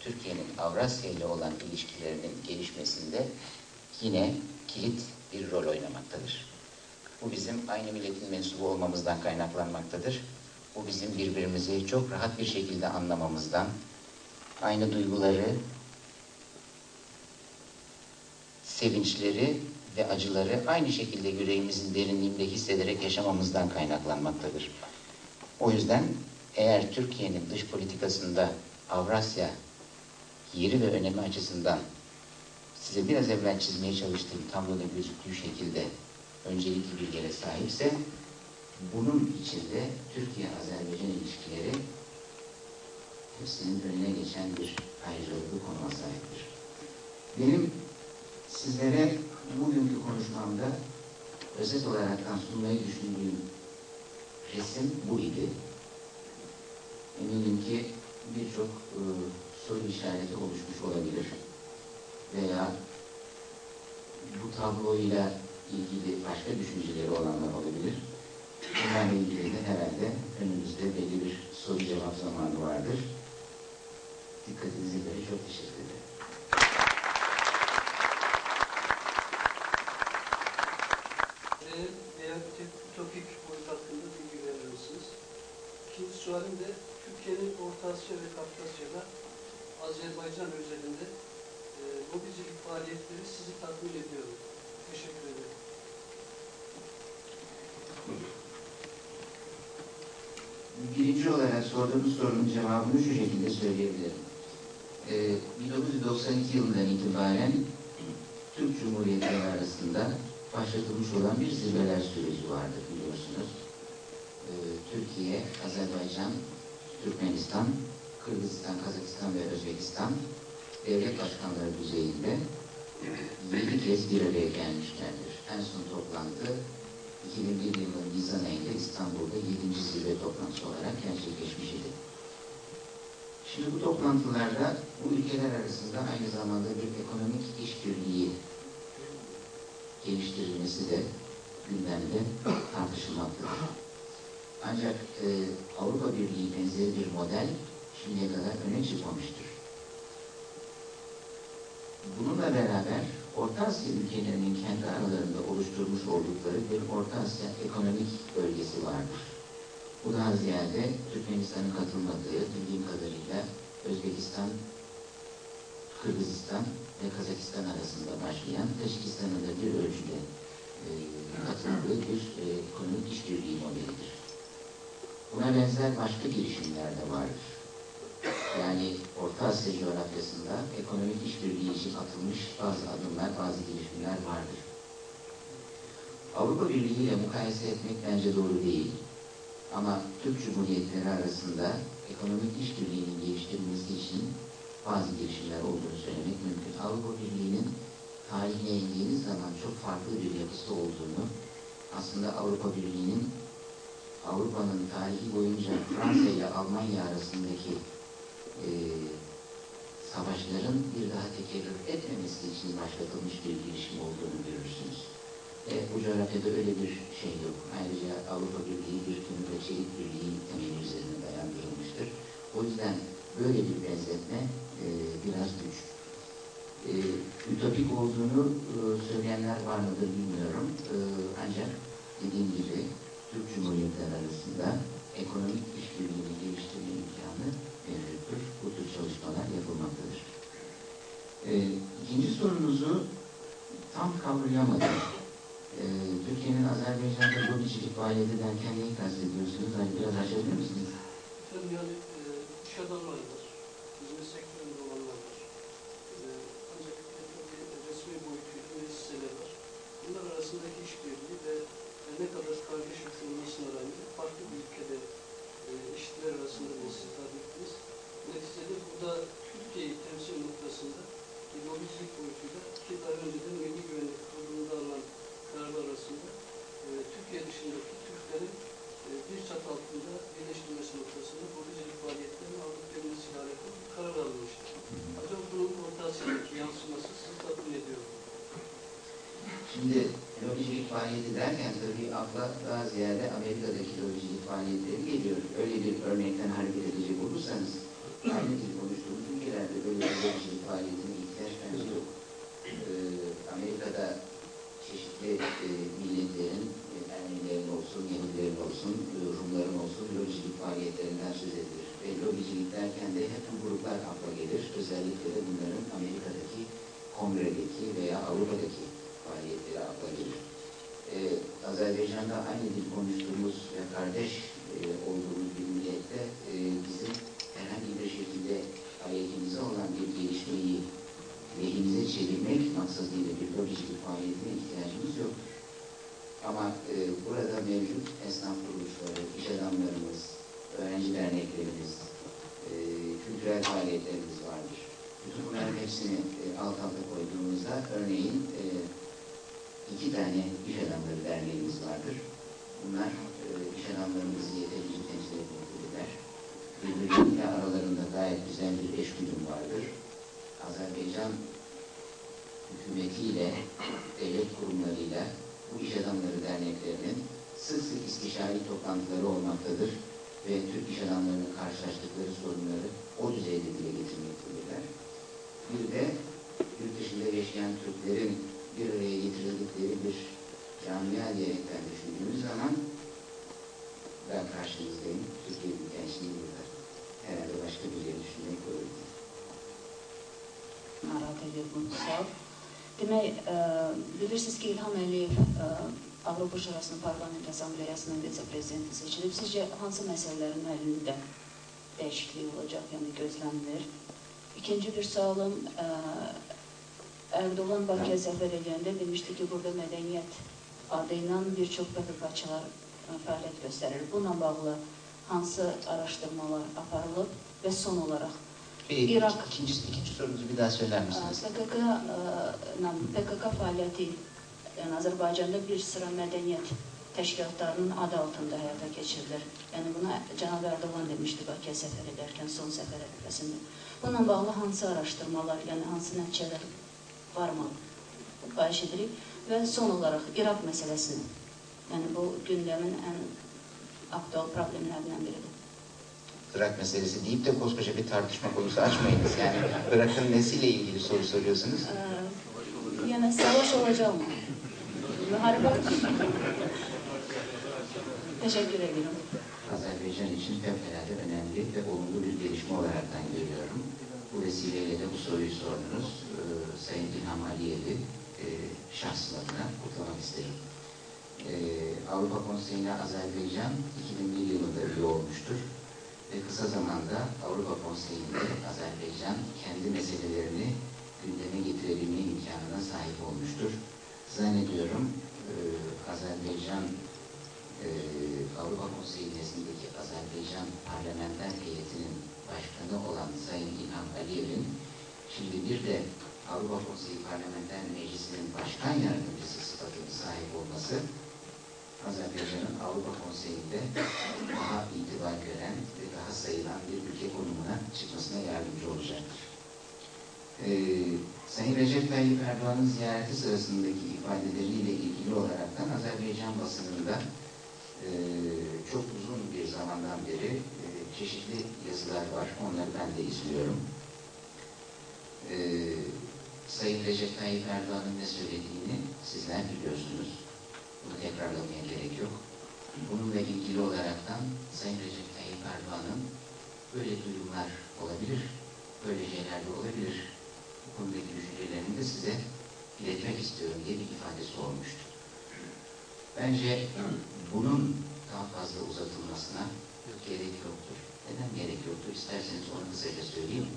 Türkiye'nin Avrasya ile olan ilişkilerinin gelişmesinde yine kilit bir rol oynamaktadır. Bu bizim aynı milletin mensubu olmamızdan kaynaklanmaktadır. Bu bizim birbirimizi çok rahat bir şekilde anlamamızdan, aynı duyguları, sevinçleri ve acıları aynı şekilde yüreğimizin derinliğinde hissederek yaşamamızdan kaynaklanmaktadır. O yüzden eğer Türkiye'nin dış politikasında Avrasya yeri ve önemi açısından size biraz evvel çizmeye çalıştığım tabloda gözüktüğü şekilde öncelikli yere sahipse bunun içinde Türkiye-Azerbaycan ilişkileri hepsinin önüne geçen bir ayrıcalıklı konuma sahiptir. Benim sizlere bugünkü konuşmamda özet olaraktan sunmayı düşündüğüm resim bu idi. Eminim ki birçok e, soru işareti oluşmuş olabilir. Veya bu tabloyla ilgili başka düşünceleri olanlar olabilir. Bunlarla ilgili de herhalde önümüzde belli bir soru cevap zamanı vardır. Dikkatinizi böyle çok teşekkür ederim. Veya topik boyut hakkında bilgi veriyorsunuz. İkinci sualim de Türkiye'nin Orta Asya ve Kafkasya'da Azerbaycan özelinde e, lobicilik faaliyetleri sizi tatmin ediyor. Teşekkür ederim. Birinci olarak sorduğunuz sorunun cevabını şu şekilde söyleyebilirim. Ee, 1992 yılından itibaren Türk Cumhuriyetleri arasında başlatılmış olan bir zirveler süreci vardır biliyorsunuz. Ee, Türkiye, Azerbaycan, Türkmenistan, Kırgızistan, Kazakistan ve Özbekistan devlet başkanları düzeyinde yedi kez bir araya gelmişlerdir. En son toplantı 2001 yılının Nisan ayında İstanbul'da 7. zirve toplantısı olarak gerçekleşmiş idi. Şimdi bu toplantılarda bu ülkeler arasında aynı zamanda bir ekonomik işbirliği geliştirilmesi de gündemde tartışılmaktadır. Ancak e, Avrupa Birliği benzeri bir model şimdiye kadar öne çıkmamıştır. Bununla beraber Orta Asya ülkelerinin kendi aralarında oluşturmuş oldukları bir Orta Asya ekonomik bölgesi vardır. Bu daha ziyade Türkmenistan'ın katılmadığı bildiğim kadarıyla Özbekistan, Kırgızistan ve Kazakistan arasında başlayan Taşikistan'ın da bir ölçüde e, katıldığı bir e, ekonomik işbirliği modelidir. Buna benzer başka girişimler de vardır. Yani Orta Asya coğrafyasında ekonomik işbirliği için atılmış bazı adımlar, bazı girişimler vardır. Avrupa Birliği ile mukayese etmek bence doğru değil. Ama Türk Cumhuriyetleri arasında ekonomik işbirliğinin geliştirilmesi için bazı girişimler olduğunu söylemek mümkün. Avrupa Birliği'nin tarihine indiğiniz zaman çok farklı bir yapısı olduğunu, aslında Avrupa Birliği'nin Avrupa'nın tarihi boyunca Fransa ile Almanya arasındaki e, savaşların bir daha tekerrür etmemesi için başlatılmış bir girişim olduğunu görürsünüz. E, bu coğrafyada öyle bir şey yok. Ayrıca Avrupa Birliği bir kömür ve çelik birliği temeli üzerine dayandırılmıştır. O yüzden böyle bir benzetme e, biraz güç. E, ütopik olduğunu e, söyleyenler var mıdır bilmiyorum. E, ancak dediğim gibi Türk Cumhuriyetleri arasında ekonomik işbirliğini geliştirme çalışmalar yapılmaktadır. E, ikinci sorunuzu tam kavrayamadım. E, Türkiye'nin Azerbaycan'da lobicilik faaliyeti derken neyi kastediyorsunuz? Hani biraz açabilir misiniz? Efendim yani e, iş var, hizmet sektöründe olanlar var. E, ancak resmi boyutuyla meclisler var. Bunlar arasındaki işbirliği ve ne kadar kardeşlik olmasına rağmen farklı bir ülkede e, işçiler arasında meclis tabi ettiniz. Neticede burada Türkiye'yi temsil noktasında bir lobicilik boyutuyla ki daha önce de Milli Güvenlik Kurulu'nda alınan kararlar arasında e, Türkiye dışındaki Türklerin e, bir çatı altında birleştirilmesi noktasında lobicilik faaliyetlerinin ağırlık verilmesiyle alakalı bir karar alınmıştır. Acaba bunun ortasındaki yansıması sizi tatmin ediyor mu? Şimdi lobicilik faaliyeti derken tabii akla daha ziyade Amerika'daki lobicilik faaliyetleri geliyor. Öyle bir örnekten hareket edecek olursanız aynı dil konuştuğumuz ülkelerde böyle bir lobicilik faaliyetine ihtiyaç yok. Ee, Amerika'da çeşitli e, milletlerin, e, Ermenilerin olsun, Yahudilerin olsun, e, Rumların olsun lobicilik faaliyetlerinden söz edilir. Ve lobicilik derken de hep gruplar akla gelir. Özellikle de bunların Amerika'daki kongredeki veya Avrupa'daki faaliyetleri akla gelir. Ee, Azerbaycan'da aynı dil konuştuğumuz ve kardeş e, olduğumuz bir millette e, bizim herhangi bir şekilde aleyhimize olan bir gelişmeyi lehimize çevirmek maksadıyla bir lobicilik faaliyetine ihtiyacımız yok. Ama e, burada mevcut esnaf kuruluşları, iş adamlarımız, öğrenci derneklerimiz, e, kültürel faaliyetlerimiz vardır. Bütün bunların hepsini e, alt alta koyduğumuzda örneğin e, iki tane iş adamları derneğimiz vardır. Bunlar e, iş adamlarımızı yeterince temsil etmektedirler. Birbirleriyle aralarında gayet güzel bir eşgüdüm vardır. Azerbaycan hükümetiyle, devlet kurumlarıyla bu iş adamları derneklerinin sık sık istişari toplantıları olmaktadır ve Türk iş adamlarının karşılaştıkları sorunları o düzeyde dile getirmektedirler. Bir de yurt dışında yaşayan Türklerin bir araya getirildikleri bir camia diyerekten düşündüğümüz zaman ben karşınızdayım. Türkiye Büyükelçiliği burada. Herhalde başka bir yeri düşünmek doğru değil. bu sual. Demək, ə, bilirsiniz ki, İlham Əliyev ə, Avropa Şurasının Parlament Assambleyasının vitse-prezidenti seçilib. Sizcə hansı məsələlərin həllində dəyişiklik olacaq, yəni gözlənilir? İkinci bir sualım, ə, Erdoğan Bakıya səfər edəndə demişdi ki, burada mədəniyyət adı ilə bir çox ə, fəaliyyət göstərir. Bununla bağlı hansı araşdırmalar aparılıb və son olaraq Bir, Irak. ikinci, ikinci sorunuzu bir daha söyler misiniz? PKK, ilə PKK fəaliyyəti yəni Azərbaycanda bir sıra mədəniyyət təşkilatlarının adı altında həyata keçirilir. Yəni buna cənab Erdoğan demişdi Bakıya səfər edərkən son səfər ərəfəsində. Bununla bağlı hansı araşdırmalar, yəni hansı nəticələr varmı? Xahiş edirik. Və son olaraq İraq məsələsini. Yəni bu gündəmin ən aktual problemlərindən biridir. Irak meselesi deyip de koskoca bir tartışma konusu açmayınız. Yani Irak'ın nesiyle ilgili soru soruyorsunuz? Ee, yəni savaş olacaqmı? Müharibə? Təşəkkür edirəm. Azerbaycan için fevkalade önemli ve olumlu bir gelişme olaraktan görüyorum. Bu vesileyle de bu soruyu sordunuz. Ee, Sayın İlham Aliyev'i e, şahslarına kutlamak isterim. Ee, Avrupa Konseyi'ne Azerbaycan 2001 yılında üye olmuştur. Ve kısa zamanda Avrupa Konseyi'nde Azerbaycan kendi meselelerini gündeme getirebilme imkanına sahip olmuştur. Zannediyorum e, Azerbaycan e, Avrupa Konseyi nezdindeki Azerbaycan parlamenter heyetinin başkanı olan Sayın İlham Aliyev'in şimdi bir de Avrupa Konseyi Parlamenter Meclisi'nin başkan yardımcısı sıfatına sahip olması Avrupa Konseyi'nde daha itibar gören ve daha sayılan bir ülke konumuna çıkmasına yardımcı olacaktır. Ee, Sayın Recep Tayyip Erdoğan'ın ziyareti sırasındaki ifadeleriyle ilgili olaraktan Azerbaycan basınında e, çok uzun bir zamandan beri e, çeşitli yazılar var. Onları ben de izliyorum. E, Sayın Recep Tayyip Erdoğan'ın ne söylediğini sizler biliyorsunuz. Bunu tekrarlamaya gerek yok. Bununla ilgili olaraktan Sayın Recep Tayyip Erdoğan'ın böyle duyumlar olabilir, böyle şeyler de olabilir. Bu konudaki düşüncelerini de size iletmek istiyorum diye bir ifadesi olmuştu. Bence bunun daha fazla uzatılmasına gerek yoktur. Neden gerek yoktur? İsterseniz onu kısaca söyleyeyim.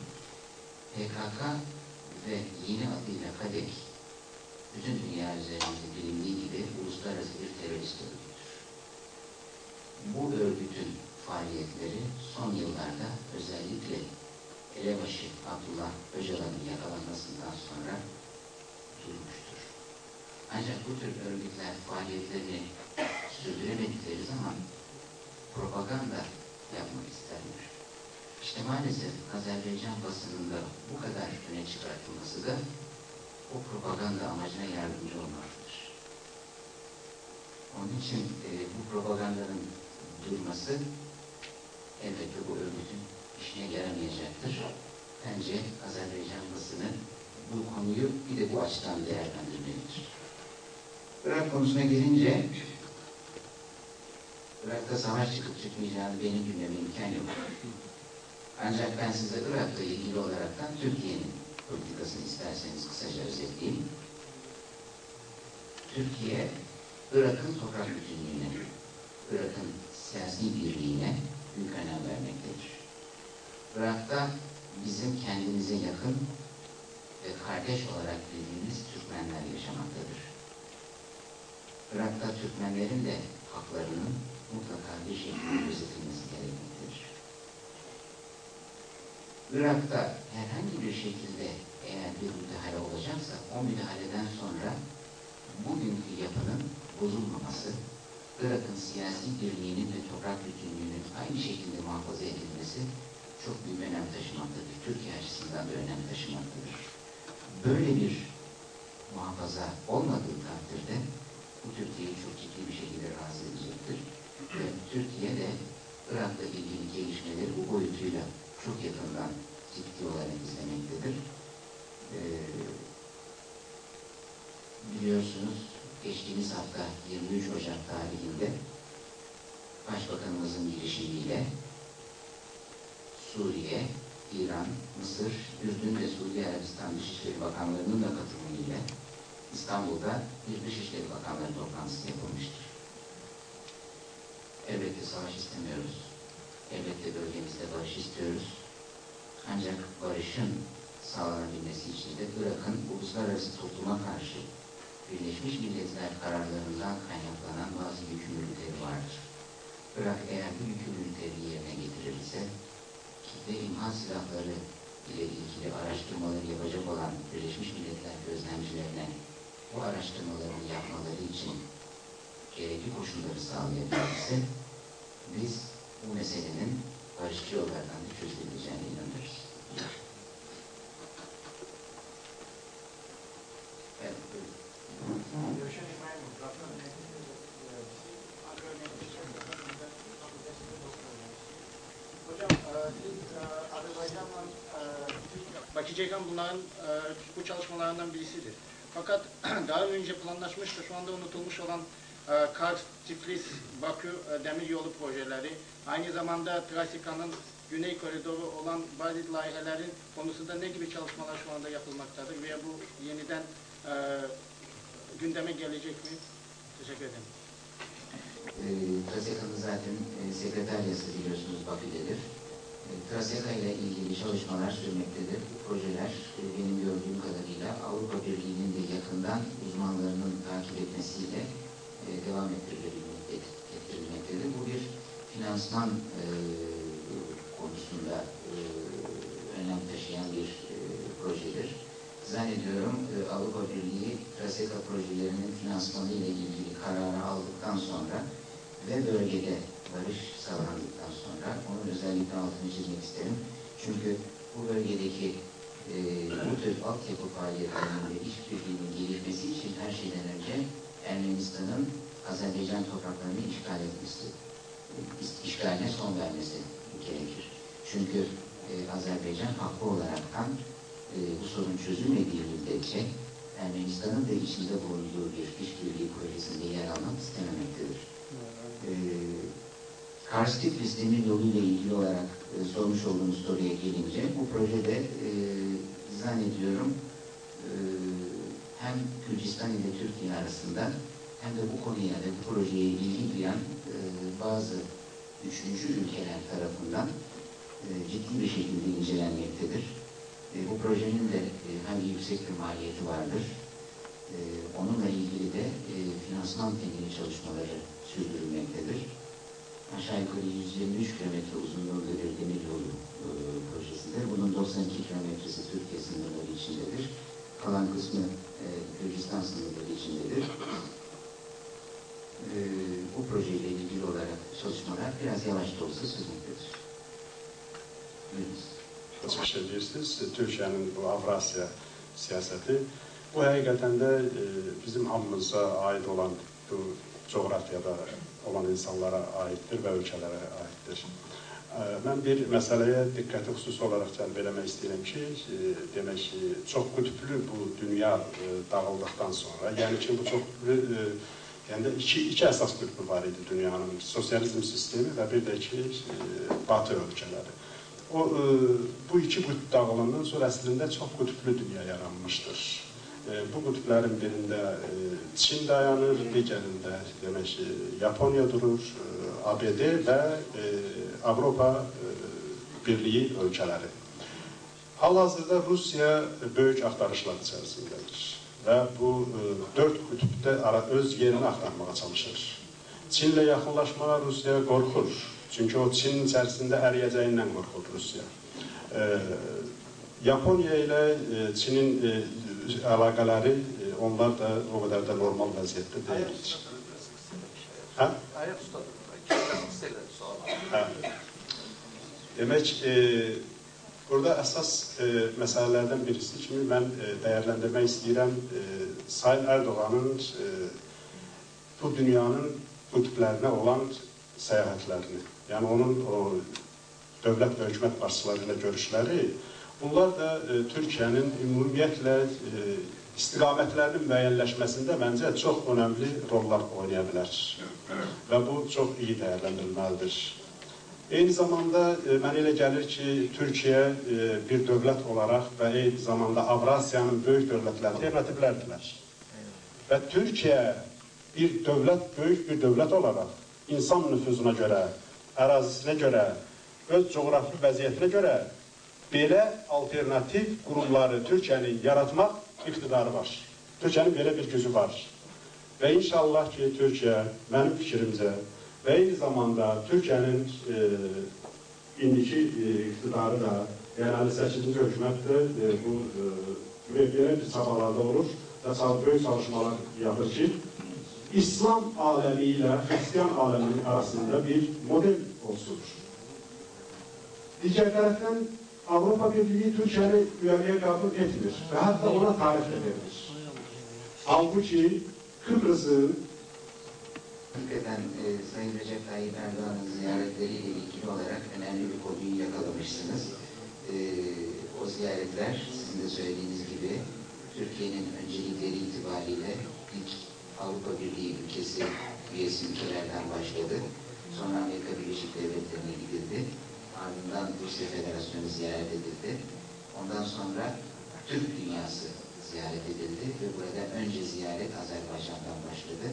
PKK ve yeni adıyla KADEK bütün dünya üzerinde bilindiği gibi uluslararası bir terörist örgüttür. Bu örgütün faaliyetleri son yıllarda özellikle elebaşı Abdullah Öcalan'ın yakalanmasından sonra durmuştur. Ancak bu tür örgütler faaliyetlerini sürdüremedikleri zaman propaganda yapmak isterler. İşte maalesef Azerbaycan basınında bu kadar öne çıkartılması da o propaganda amacına yardımcı olmaktadır. Onun için e, bu propagandanın durması elbette bu örgütün işine yaramayacaktır. Bence Azerbaycan basını bu konuyu bir de bu açıdan değerlendirmelidir. Irak konusuna gelince Irak'ta savaş çıkıp çıkmayacağını benim bilmeme imkan yok. Ancak ben size Irak'la ilgili olaraktan Türkiye'nin politikasını isterseniz kısaca özetleyeyim. Türkiye, Irak'ın toprak bütünlüğüne, Irak'ın siyasi birliğine büyük önem vermektedir. Irak'ta bizim kendimize yakın ve kardeş olarak bildiğimiz Türkmenler yaşamaktadır. Irak'ta Türkmenlerin de haklarının mutlaka bir şekilde gözetilmesi gerekmektedir. Irak'ta herhangi bir şekilde eğer bir müdahale olacaksa o müdahaleden sonra bugünkü yapının bozulmaması, Irak'ın siyasi birliğinin ve toprak bütünlüğünün aynı şekilde muhafaza edilmesi çok büyük önem taşımaktadır. Türkiye açısından da önem taşımaktadır. Böyle bir muhafaza olmadığı takdirde bu Türkiye'yi çok ciddi bir şekilde rahatsız edecektir. Ve Türkiye de Irak'la ilgili gelişmeleri bu boyutuyla çok yakından ciddi olarak izlemektedir. Ee, biliyorsunuz geçtiğimiz hafta 23 Ocak tarihinde Başbakanımızın girişimiyle Suriye, İran, Mısır, Ürdün ve Suudi Arabistan Dışişleri Bakanlarının da katılımıyla İstanbul'da bir Dışişleri Bakanları toplantısı yapılmıştır. Elbette savaş istemiyoruz. Elbette bölgemizde barış istiyoruz. Ancak barışın sağlanabilmesi için de Irak'ın uluslararası topluma karşı Birleşmiş Milletler kararlarından kaynaklanan bazı yükümlülükleri vardır. Irak eğer bu yükümlülükleri yerine getirirse kitle imha silahları ile ilgili araştırmaları yapacak olan Birleşmiş Milletler gözlemcilerine bu araştırmaları yapmaları için gerekli koşulları sağlayabilirse biz bu meselenin barışçı yollardan da çözülebileceğine inanırız. Evet, buyurun. E, e, e, Bakıcıyken bunların e, bu çalışmalarından birisidir. Fakat daha önce planlaşmış da şu anda unutulmuş olan e, Kars, Tiflis, Bakü e, demir yolu projeleri, aynı zamanda Trasika'nın Güney Koridoru olan bazı layihelerin konusunda ne gibi çalışmalar şu anda yapılmaktadır veya bu yeniden e, gündeme gelecek mi? Teşekkür ederim. E, TRASEKA'nın zaten e, sekreteryası biliyorsunuz Bakü'dedir. E, TRASEKA ile ilgili çalışmalar sürmektedir. Projeler e, benim gördüğüm kadarıyla Avrupa Birliği'nin de yakından uzmanlarının takip etmesiyle e, devam ettirilmektedir. Bu bir finansman e, konusunda e, önem taşıyan bir e, projedir. Zannediyorum e, Avrupa Birliği Raseka projelerinin finansmanı ile ilgili kararı aldıktan sonra ve bölgede barış sağlandıktan sonra onun özellikle altını çizmek isterim. Çünkü bu bölgedeki e, bu tür altyapı faaliyetlerinin ve işbirliğinin gelişmesi için her şeyden önce Ermenistan'ın Azerbaycan topraklarını işgal etmesi, işgaline son vermesi gerekir. Çünkü e, Azerbaycan haklı olaraktan e, bu sorun çözülmediği müddetçe Ermenistan'ın da içinde bulunduğu bir işbirliği projesinde yer almak istememektedir. E, karstik listinin yoluyla ilgili olarak e, sormuş olduğunuz soruya gelince bu projede e, zannediyorum e, hem Gürcistan ile Türkiye arasında hem de bu konuya ve bu projeye ilgi duyan e, bazı üçüncü ülkeler tarafından e, ciddi bir şekilde incelenmektedir. E, bu projenin de e, hangi yüksek bir maliyeti vardır. E, onunla ilgili de finansman temeli çalışmaları sürdürülmektedir. Aşağı yukarı 123 kilometre uzunluğunda bir demir yolu projesidir. Bunun 92 kilometresi Türkiye sınırları içindedir. Kalan kısmı Gürcistan sınırları içindedir. E, bu projeyle ilgili olarak çalışmalar biraz yavaş da olsa sürmektedir. Buyurunuz. çıxış edirsiniz. Türkiyənin bu Avrasiya siyasəti bu həqiqətən də e, bizim hamımıza aid olan bu coğrafiyada olan insanlara aiddir və ölkələrə aiddir. Mən e, bir məsələyə diqqəti xüsusi olaraq cəlb eləmək istəyirəm ki, e, demək ki, çox qütüblü bu dünya dağıldıqdan sonra, yəni ki, bu çox qütüblü, yəni iki, iki əsas qütbü var idi dünyanın, sosializm sistemi və bir də ki, batı ölkələri. O e, bu iki qütb dağılandan sonra əslində çox qütblü dünya yaranmışdır. E, bu qütblərin birində e, Çin dayanır, digərində demək ki, Yaponiya durur, e, ABD və e, Avropa e, Birliyi ölkələri. Hal-hazırda Rusiya böyük axtarışlar içərisindədir və bu e, dörd qütbdə öz yerini axtarmağa çalışır. Çinlə yaxınlaşmağa Rusiya qorxur. Çünki o Çinin içərisində əriyəcəyindən qorxur Rusiya. E, Yaponiya ilə e, Çinin e, əlaqələri onlar da o qədər də normal vəziyyətdə deyil. Hə? Ayak ustadım. Hə. Demək, e, burada əsas e, məsələlərdən birisi kimi mən e, dəyərləndirmək istəyirəm e, Sayın Ərdoğanın e, bu dünyanın qütblərinə olan səyahətlərini. Yəni onun o dövlət və hökumət başçıları ilə görüşləri, bunlar da e, Türkiyənin ümumiyyətlə e, istiqamətlərinin müəyyənləşməsində məncə çox önəmli rollar oynaya bilər. Və bu çox iyi dəyərləndirilməlidir. Eyni zamanda e, mənə elə gəlir ki, Türkiyə e, bir dövlət olaraq və eyni zamanda Avrasiyanın böyük dövlətləri alternativlərdilər. Və Türkiyə bir dövlət, böyük bir dövlət olaraq insan nüfuzuna görə, ərazisinə görə, öz coğrafi vəziyyətinə görə belə alternativ qurumları Türkiyənin yaratmaq iqtidarı var. Türkiyənin belə bir gücü var. Və inşallah ki, Türkiyə mənim fikrimcə və eyni zamanda Türkiyənin e, indiki e, iqtidarı da, yəni 58-ci hökumətdir, e, bu e, belə bir çabalarda olur və böyük çalışmalar yapır ki, İslam aləmi ilə Hristiyan aləminin arasında bir model olsun. Digər tərəfdən Avropa Birliği Türkiyəni üyəliyə qəbul etmir və hətta ona tarif verilir. Halbuki Kıbrıs'ın Hakikaten e, Sayın Recep Tayyip Erdoğan'ın ziyaretleriyle ilgili olarak önemli bir konuyu yakalamışsınız. E, o ziyaretler sizin de söylediğiniz gibi Türkiye'nin öncelikleri itibariyle ilk Avrupa Birliği ülkesi üyesi ülkelerden başladı. Sonra Amerika Birleşik Devletleri'ne gidildi. Ardından Rusya Federasyonu ziyaret edildi. Ondan sonra Türk dünyası ziyaret edildi ve burada önce ziyaret Azerbaycan'dan başladı.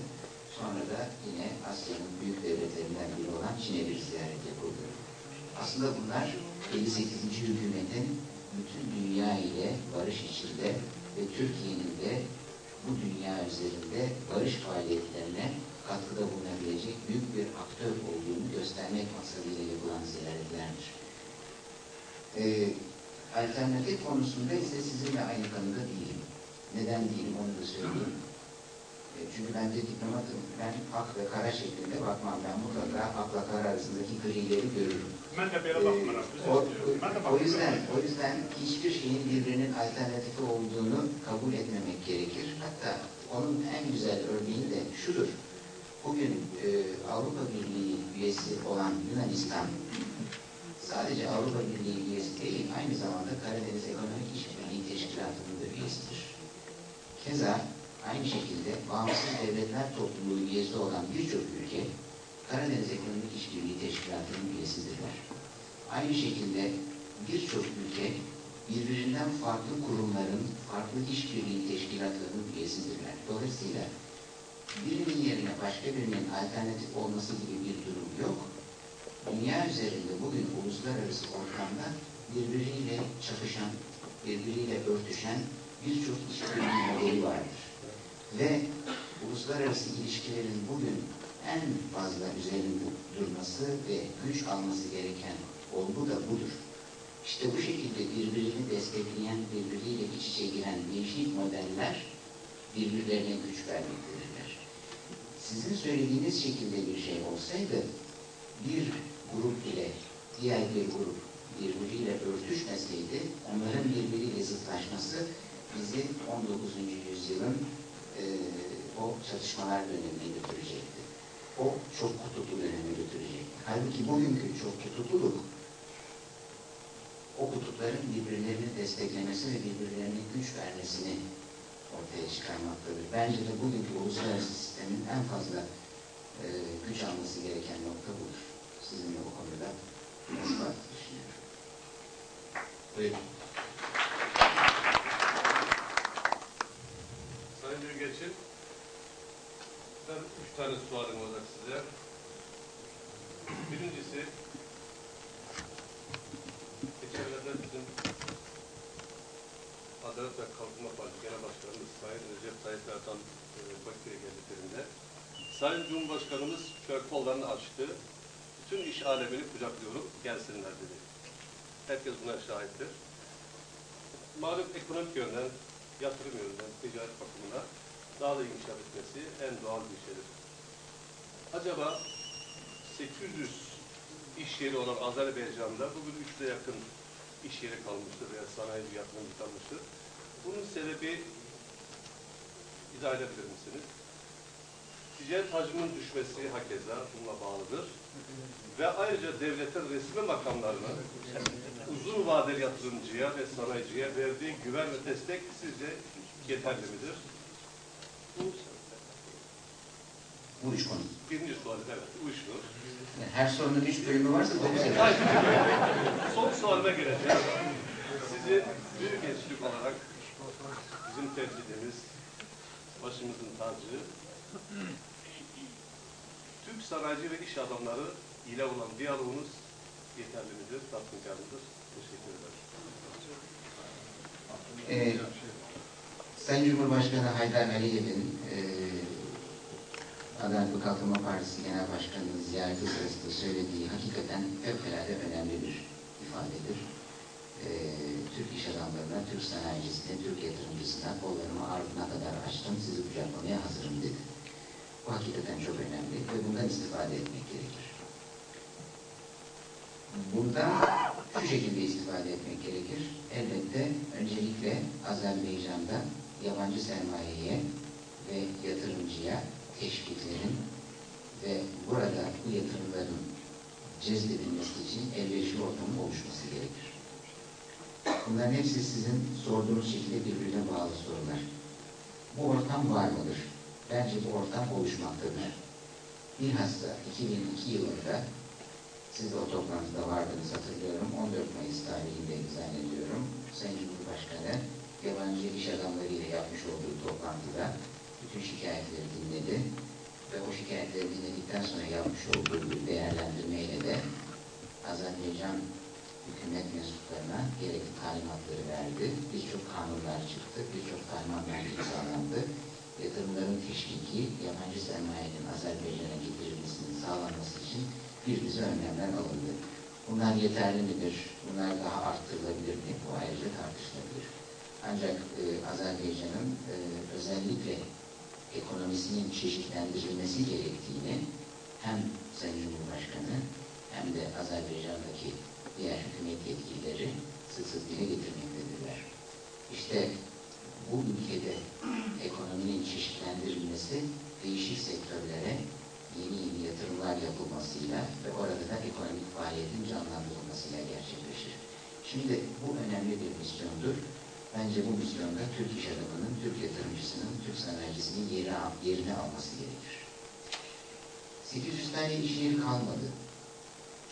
Sonra da yine Asya'nın büyük devletlerinden biri olan Çin'e bir ziyaret yapıldı. Aslında bunlar 58. hükümetin bütün dünya ile barış içinde ve Türkiye'nin de bu dünya üzerinde barış faaliyetlerine katkıda bulunabilecek büyük bir aktör olduğunu göstermek maksadıyla yapılan ziyaretlerdir. Ee, alternatif konusunda ise sizinle aynı kanıda değilim. Neden değilim onu da söyleyeyim. E, çünkü ben de diplomatım. Ben ak ve kara şeklinde bakmam. Ben mutlaka akla kara arasındaki grileri görürüm. Ben de böyle Ee, bakmıyorum. Biz o, o bakmıyorum. yüzden o yüzden hiçbir şeyin birbirinin alternatifi olduğunu kabul etmemek gerekir. Hatta onun en güzel örneği de şudur. Bugün e, Avrupa Birliği üyesi olan Yunanistan sadece Avrupa Birliği üyesi değil, aynı zamanda Karadeniz Ekonomik İşbirliği Teşkilatı'nın da üyesidir. Keza aynı şekilde bağımsız devletler topluluğu üyesi olan birçok ülke Karadeniz Ekonomik İşbirliği Teşkilatı'nın üyesidirler. Aynı şekilde birçok ülke birbirinden farklı kurumların, farklı işbirliği teşkilatlarının üyesidirler. Dolayısıyla birinin yerine başka birinin alternatif olması gibi bir durum yok. Dünya üzerinde bugün uluslararası ortamda birbiriyle çakışan, birbiriyle örtüşen birçok işbirliği modeli vardır. Ve uluslararası ilişkilerin bugün en fazla üzerinde durması ve güç alması gereken olgu da budur. İşte bu şekilde birbirini destekleyen, birbiriyle iç içe giren değişik modeller birbirlerine güç vermektedirler. Sizin söylediğiniz şekilde bir şey olsaydı bir grup ile diğer bir grup birbiriyle örtüşmeseydi onların birbiriyle zıtlaşması bizi 19. yüzyılın eee, o çatışmalar dönemine götürecekti. O çok kutuplu döneme götürecekti. Halbuki bugünkü çok kutupluluk o kutupların birbirlerini desteklemesi ve birbirlerine güç vermesini ortaya çıkarmaktadır. Bence de bugünkü uluslararası sistemin en fazla e, güç alması gereken nokta budur. Sizinle bu konuda mutlaka düşünüyorum. Buyurun. Sayın Büyükelçim, ben üç tane sualım olacak size. Birincisi, geçenlerde bizim Adalet ve Kalkınma Partisi Genel Başkanımız Sayın Recep Tayyip Erdoğan e, Bakü'ye Sayın Cumhurbaşkanımız şöyle kollarını açtı. Bütün iş alemini kucaklıyorum, gelsinler dedi. Herkes buna şahittir. Malum ekonomik yönden, yatırım yönden, ticaret bakımına daha da inşaat etmesi en doğal bir şeydir. Acaba 800 iş yeri olan Azerbaycan'da bugün 3'e yakın iş yeri kalmıştır veya sanayi yatırım kalmıştır. Bunun sebebi izah edebilir misiniz? Ticaret hacminin düşmesi hakeza bununla bağlıdır. Ve ayrıca devletin resmi makamlarının uzun vadeli yatırımcıya ve sanayiciye verdiği güven ve destek sizce yeterli midir? Bu Bu üç konu. birinci sual, evet, uyuşur. Yani her sorunun üç bölümü varsa dokuz eder. Son sualıma geleceğim. Sizi büyük gençlik olarak bizim tehdidimiz, başımızın tacı, Türk sanayici ve iş adamları ile olan diyaloğunuz yeterli midir, tatminkar mıdır? Teşekkür ederim. Ee, Sayın Cumhurbaşkanı Haydar Aliyev'in e, Adalet ve Kalkınma Partisi Genel Başkanı'nın ziyareti sırasında söylediği hakikaten fevkalade önemli bir ifadedir. Ee, Türk iş adamlarına, Türk sanayicisine, Türk yatırımcısına kollarımı ardına kadar açtım, sizi kucaklamaya hazırım dedi. Bu hakikaten çok önemli ve bundan istifade etmek gerekir. Bundan şu şekilde istifade etmek gerekir. Elbette öncelikle Azerbaycan'da yabancı sermayeye ve yatırımcıya teşviklerin ve burada bu yatırımların cezbedilmesi için elverişli ortamın oluşması gerekir. Bunların hepsi sizin sorduğunuz şekilde birbirine bağlı sorular. Bu ortam var mıdır? Bence bu ortam oluşmaktadır. Bilhassa 2002 yılında siz de o toplantıda vardınız hatırlıyorum. 14 Mayıs tarihinde zannediyorum. Sayın Cumhurbaşkanı yabancı iş adamlarıyla yapmış olduğu toplantıda bütün şikayetleri dinledi ve o şikayetleri dinledikten sonra yapmış olduğu bir değerlendirmeyle de Azerbaycan hükümet mensuplarına gerekli talimatları verdi. Birçok kanunlar çıktı, birçok talimatlar imzalandı. Yatırımların teşviki, yabancı sermayenin Azerbaycan'a getirilmesinin sağlanması için bir dizi önlemler alındı. Bunlar yeterli midir? Bunlar daha arttırılabilir mi? Bu ayrıca tartışılabilir. Ancak e, Azerbaycan'ın e, özellikle ekonomisinin çeşitlendirilmesi gerektiğini hem Sayın Cumhurbaşkanı hem de Azerbaycan'daki diğer hükümet yetkilileri sık sık dile getirmektedirler. İşte bu ülkede ekonominin çeşitlendirilmesi değişik sektörlere yeni yeni yatırımlar yapılmasıyla ve orada da ekonomik faaliyetin canlandırılmasıyla gerçekleşir. Şimdi bu önemli bir misyondur. Bence bu misyonda Türk iş adamının, Türk yatırımcısının, Türk sanayicisinin yeri, yerini alması gerekir. 800 tane iş yeri kalmadı.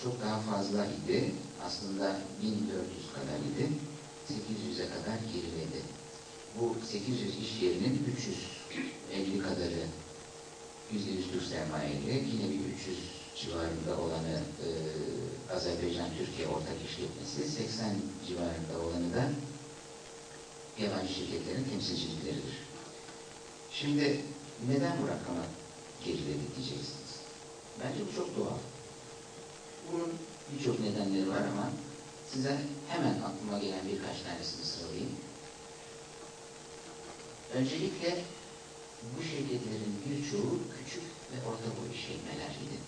Çok daha fazla idi. Aslında 1400 kadar idi. 800'e kadar geriledi. Bu 800 iş yerinin 350 kadarı %100 Türk sermayeli, yine bir 300 civarında olanı e, Azerbaycan-Türkiye ortak işletmesi, 80 civarında olanı da yabancı şirketlerin temsilcilikleridir. Şimdi neden bu rakama geriledi diyeceksiniz. Bence bu çok doğal. Bunun birçok nedenleri var ama size hemen aklıma gelen birkaç tanesini sıralayayım. Öncelikle bu şirketlerin birçoğu küçük ve orta boy işletmeler idi.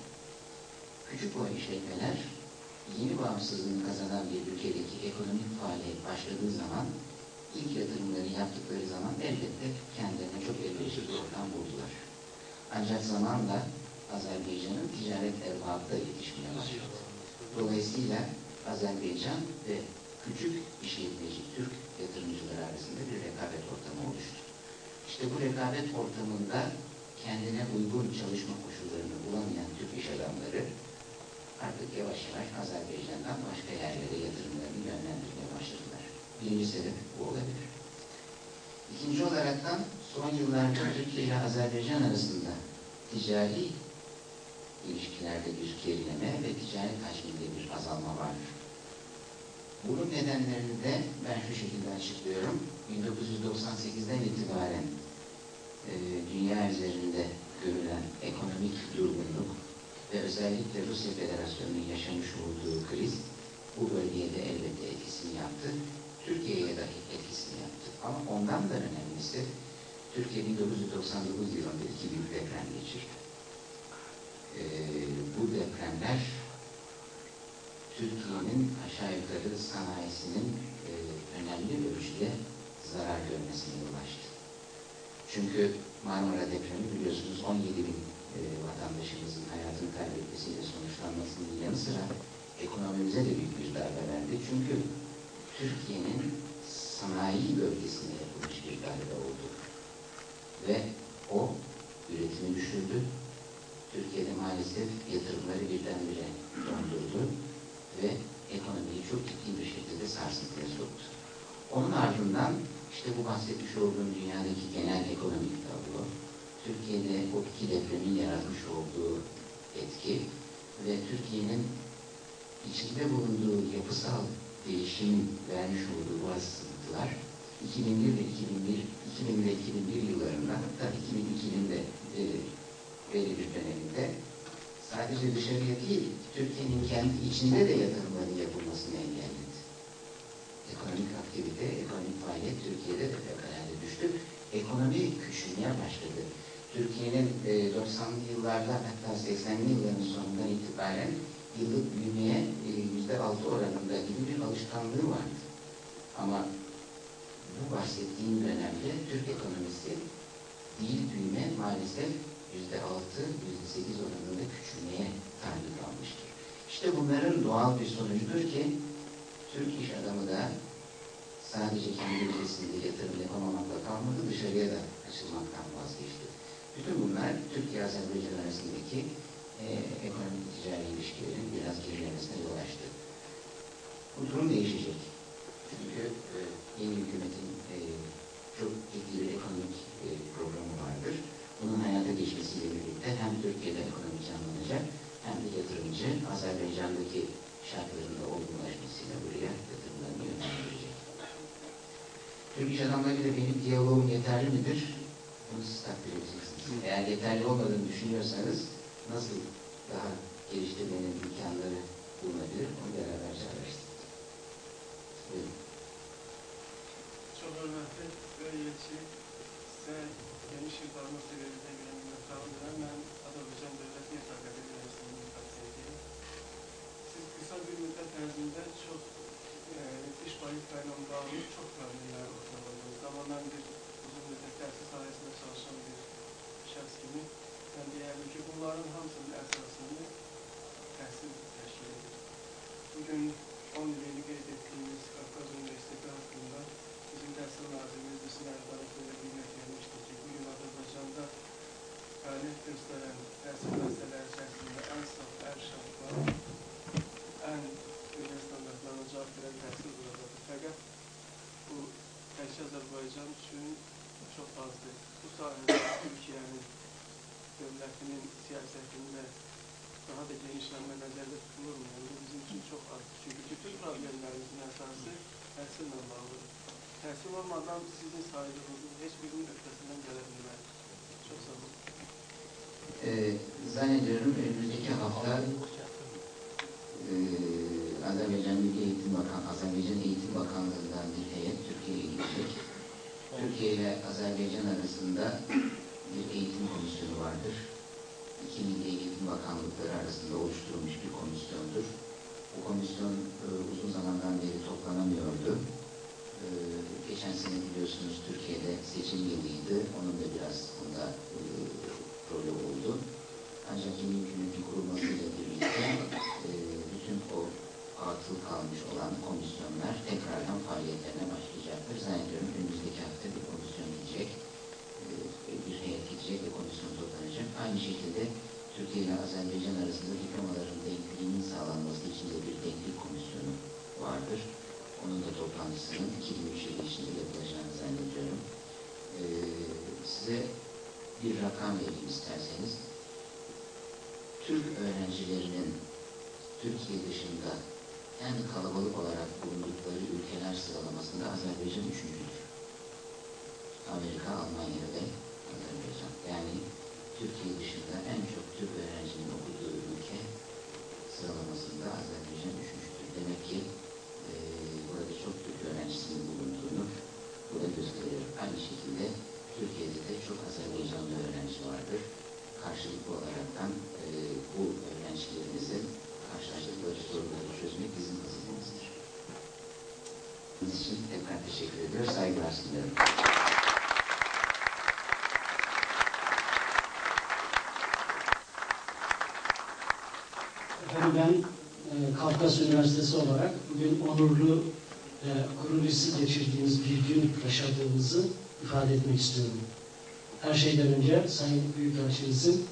Küçük boy işletmeler yeni bağımsızlığını kazanan bir ülkedeki ekonomik faaliyet başladığı zaman ilk yatırımları yaptıkları zaman elbette kendilerine çok elverişli bir ortam buldular. Ancak zamanla Azerbaycan'ın ticaret erbabı da yetişmeye başladı. Dolayısıyla Azerbaycan ve küçük işletmeci Türk yatırımcılar arasında bir rekabet ortamı oluştu. İşte bu rekabet ortamında kendine uygun çalışma koşullarını bulamayan Türk iş adamları artık yavaş yavaş Azerbaycan'dan başka yerlere yatırımlarını yönlendirmeye. Birinci sebep bu olabilir. İkinci olaraktan son yıllarda Türkiye ile Azerbaycan arasında ticari ilişkilerde bir gerileme ve ticaret hacminde bir azalma var. Bunun nedenlerini de ben şu şekilde açıklıyorum. 1998'den itibaren e, dünya üzerinde görülen ekonomik durgunluk ve özellikle Rusya Federasyonu'nun yaşamış olduğu kriz bu bölgeye de elbette etkisini yaptı. Türkiye'ye de etkisini yaptı. Ama ondan da önemlisi Türkiye 1999 yılında iki büyük deprem geçirdi. E, bu depremler Türkiye'nin aşağı yukarı sanayisinin e, önemli ölçüde zarar görmesine yol açtı. Çünkü Marmara depremi biliyorsunuz 17 bin e, vatandaşımızın hayatını kaybetmesiyle sonuçlanmasının yanı sıra ekonomimize de büyük bir darbe verdi. Çünkü Türkiye'nin sanayi bölgesine yapılmış bir darbe oldu. Ve o üretimi düşürdü. Türkiye'de maalesef yatırımları birdenbire dondurdu ve ekonomiyi çok ciddi bir şekilde sarsıntıya soktu. Onun ardından işte bu bahsetmiş olduğum dünyadaki genel ekonomik tablo, Türkiye'de o iki depremin yaratmış olduğu etki ve Türkiye'nin içinde bulunduğu yapısal değişimin vermiş olduğu bazı sıkıntılar 2001 ve 2001, 2000 ve 2001 yıllarında hatta 2002'nin de e, belli bir döneminde sadece dışarıya değil, Türkiye'nin kendi içinde de yatırımların yapılmasını engelledi. Ekonomik aktivite, ekonomik faaliyet Türkiye'de de fevkalade düştü. Ekonomi küçülmeye başladı. Türkiye'nin e, 90'lı yıllarda hatta 80'li yılların sonundan itibaren yıllık büyümeye e, yüzde altı oranında gibi bir alışkanlığı vardı. Ama bu bahsettiğim dönemde Türk ekonomisi değil büyüme maalesef yüzde altı, yüzde sekiz oranında küçülmeye tabi kalmıştır. İşte bunların doğal bir sonucudur ki Türk iş adamı da sadece kendi ülkesinde yatırım yapamamakla kalmadı, dışarıya da açılmaktan vazgeçti. Bütün bunlar Türkiye-Azerbaycan arasındaki ekonomik ticari ilişkilerin biraz gerilemesine yol açtı. Bu durum değişecek. Çünkü e, yeni hükümetin e, çok ciddi bir ekonomik e, programı vardır. Bunun hayata geçmesiyle birlikte hem Türkiye'de ekonomi canlanacak hem de yatırımcı Azerbaycan'daki şartların da olgunlaşmasıyla buraya yatırımlarını yönlendirecek. Türk iş adamlarıyla benim diyalogum yeterli midir? Bunu siz takdir edeceksiniz. Eğer yeterli olmadığını düşünüyorsanız nasıl daha geliştirmenin imkanları bulunabilir onu beraberce araştırdık. Buyurun. Çok hörmətli böyük elçi, sizə geniş verildiyə görə minnətdarlıq edirəm. Mən Azərbaycan Dövlət Neft Akademiyasının pasiyentiyim. Siz qısa bir müddət ərzində çox e, iş ilə bağlı çox problemlər ortaladınız. Mən bir uzun müddət təhsil sahəsində çalışan bir şəxs kimi mən deyərdim ki, bunların hamısının əsasını təhsil təşkil edir. Bugün 10 ilini qeyd etdiyimiz Qafqaz Universiteti haqqında bizim təhsil nazirimiz Hüsnü Ərbalov belə qiymət vermişdir ki, bugün Azərbaycanda fəaliyyət göstərən təhsil müəssisələri içərisində ən saf, ən şəffaf, ən dünya standartlarına cavab verən təhsil buradadır. Fəqət bu təkcə Azərbaycan üçün çox azdır. Bu sahədə Türkiyənin dövlətinin siyasətində daha da genişlənmə nəzərdə tutulurmu? Yəni bu bizim üçün çox azdır. Çünki bütün problemlərimizin əsası təhsillə bağlıdır. Təhsil olmadan sizin saydığınızın heç birinin öhdəsindən gələ bilməz. Çox sağ olun. Ee, zannediyorum önümüzdeki hafta e, Azerbaycan Milli Eğitim Bakan, Azerbaycan Eğitim Bakanlığı'ndan bir heyet Türkiye'ye gidecek. Türkiye ile Azerbaycan arasında bir eğitim komisyonu vardır. İki Milli Eğitim Bakanlıkları arasında oluşturulmuş bir komisyondur. Bu komisyon e, uzun zamandan beri toplanamıyordu. E, geçen sene biliyorsunuz Türkiye'de seçim yılıydı. Onun da biraz bunda e, rolü oldu. Ancak yeni hükümetin kurulmasıyla birlikte e, bütün o atıl kalmış olan komisyonlar tekrardan faaliyetlerine başlayacaktır. Zannediyorum önümüzdeki hafta bir komisyon gidecek, e, bir heyet gidecek ve komisyon toplanacak. Aynı şekilde Türkiye ile Azerbaycan arasında diplomaların denkliğinin sağlanması için de bir denklik komisyonu vardır. Onun da toplantısının 2003 yılı içinde yapılacağını zannediyorum. E, size bir rakam vereyim isterseniz. Türk öğrencilerinin Türkiye dışında en kalabalık olarak bulundukları ülkeler sıralamasında Azerbaycan üçüncüdür. Amerika, Almanya ve Azerbaycan. Yani Türkiye dışında en çok Türk öğrencinin okuduğu ülke sıralamasında Azerbaycan üçüncüdür. Demek ki eee burada çok Türk öğrencisinin bulunduğunu bu da gösteriyor. Aynı şekilde Türkiye'de de çok Azerbaycanlı öğrenci vardır. Karşılıklı olaraktan e, bu öğrencilerimizin karşılaştıkları sorunları çözmek bizim vazifemizdir. Bunun için tekrar teşekkür ediyoruz. Saygılar sunuyorum. Efendim ben e, Kafkas Üniversitesi olarak bugün onurlu gurur hissi geçirdiğimiz bir gün yaşadığımızı ifade etmek istiyorum. Her şeyden önce Sayın Büyükelçimizin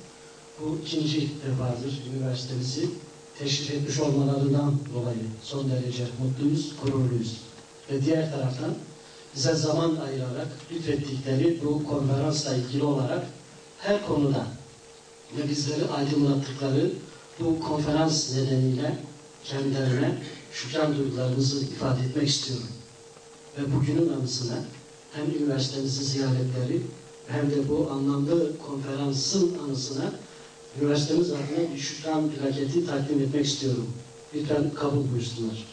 bu ikinci defadır üniversitemizi teşrif etmiş olmalarından dolayı son derece mutluyuz, gururluyuz. Ve diğer taraftan bize zaman ayırarak lütfettikleri bu konferansla ilgili olarak her konuda ve bizleri aydınlattıkları bu konferans nedeniyle kendilerine şükran duygularımızı ifade etmek istiyorum. Ve bugünün anısına hem üniversitemizin ziyaretleri hem de bu anlamlı konferansın anısına üniversitemiz adına bir şükran plaketi takdim etmek istiyorum. Lütfen kabul buyursunlar.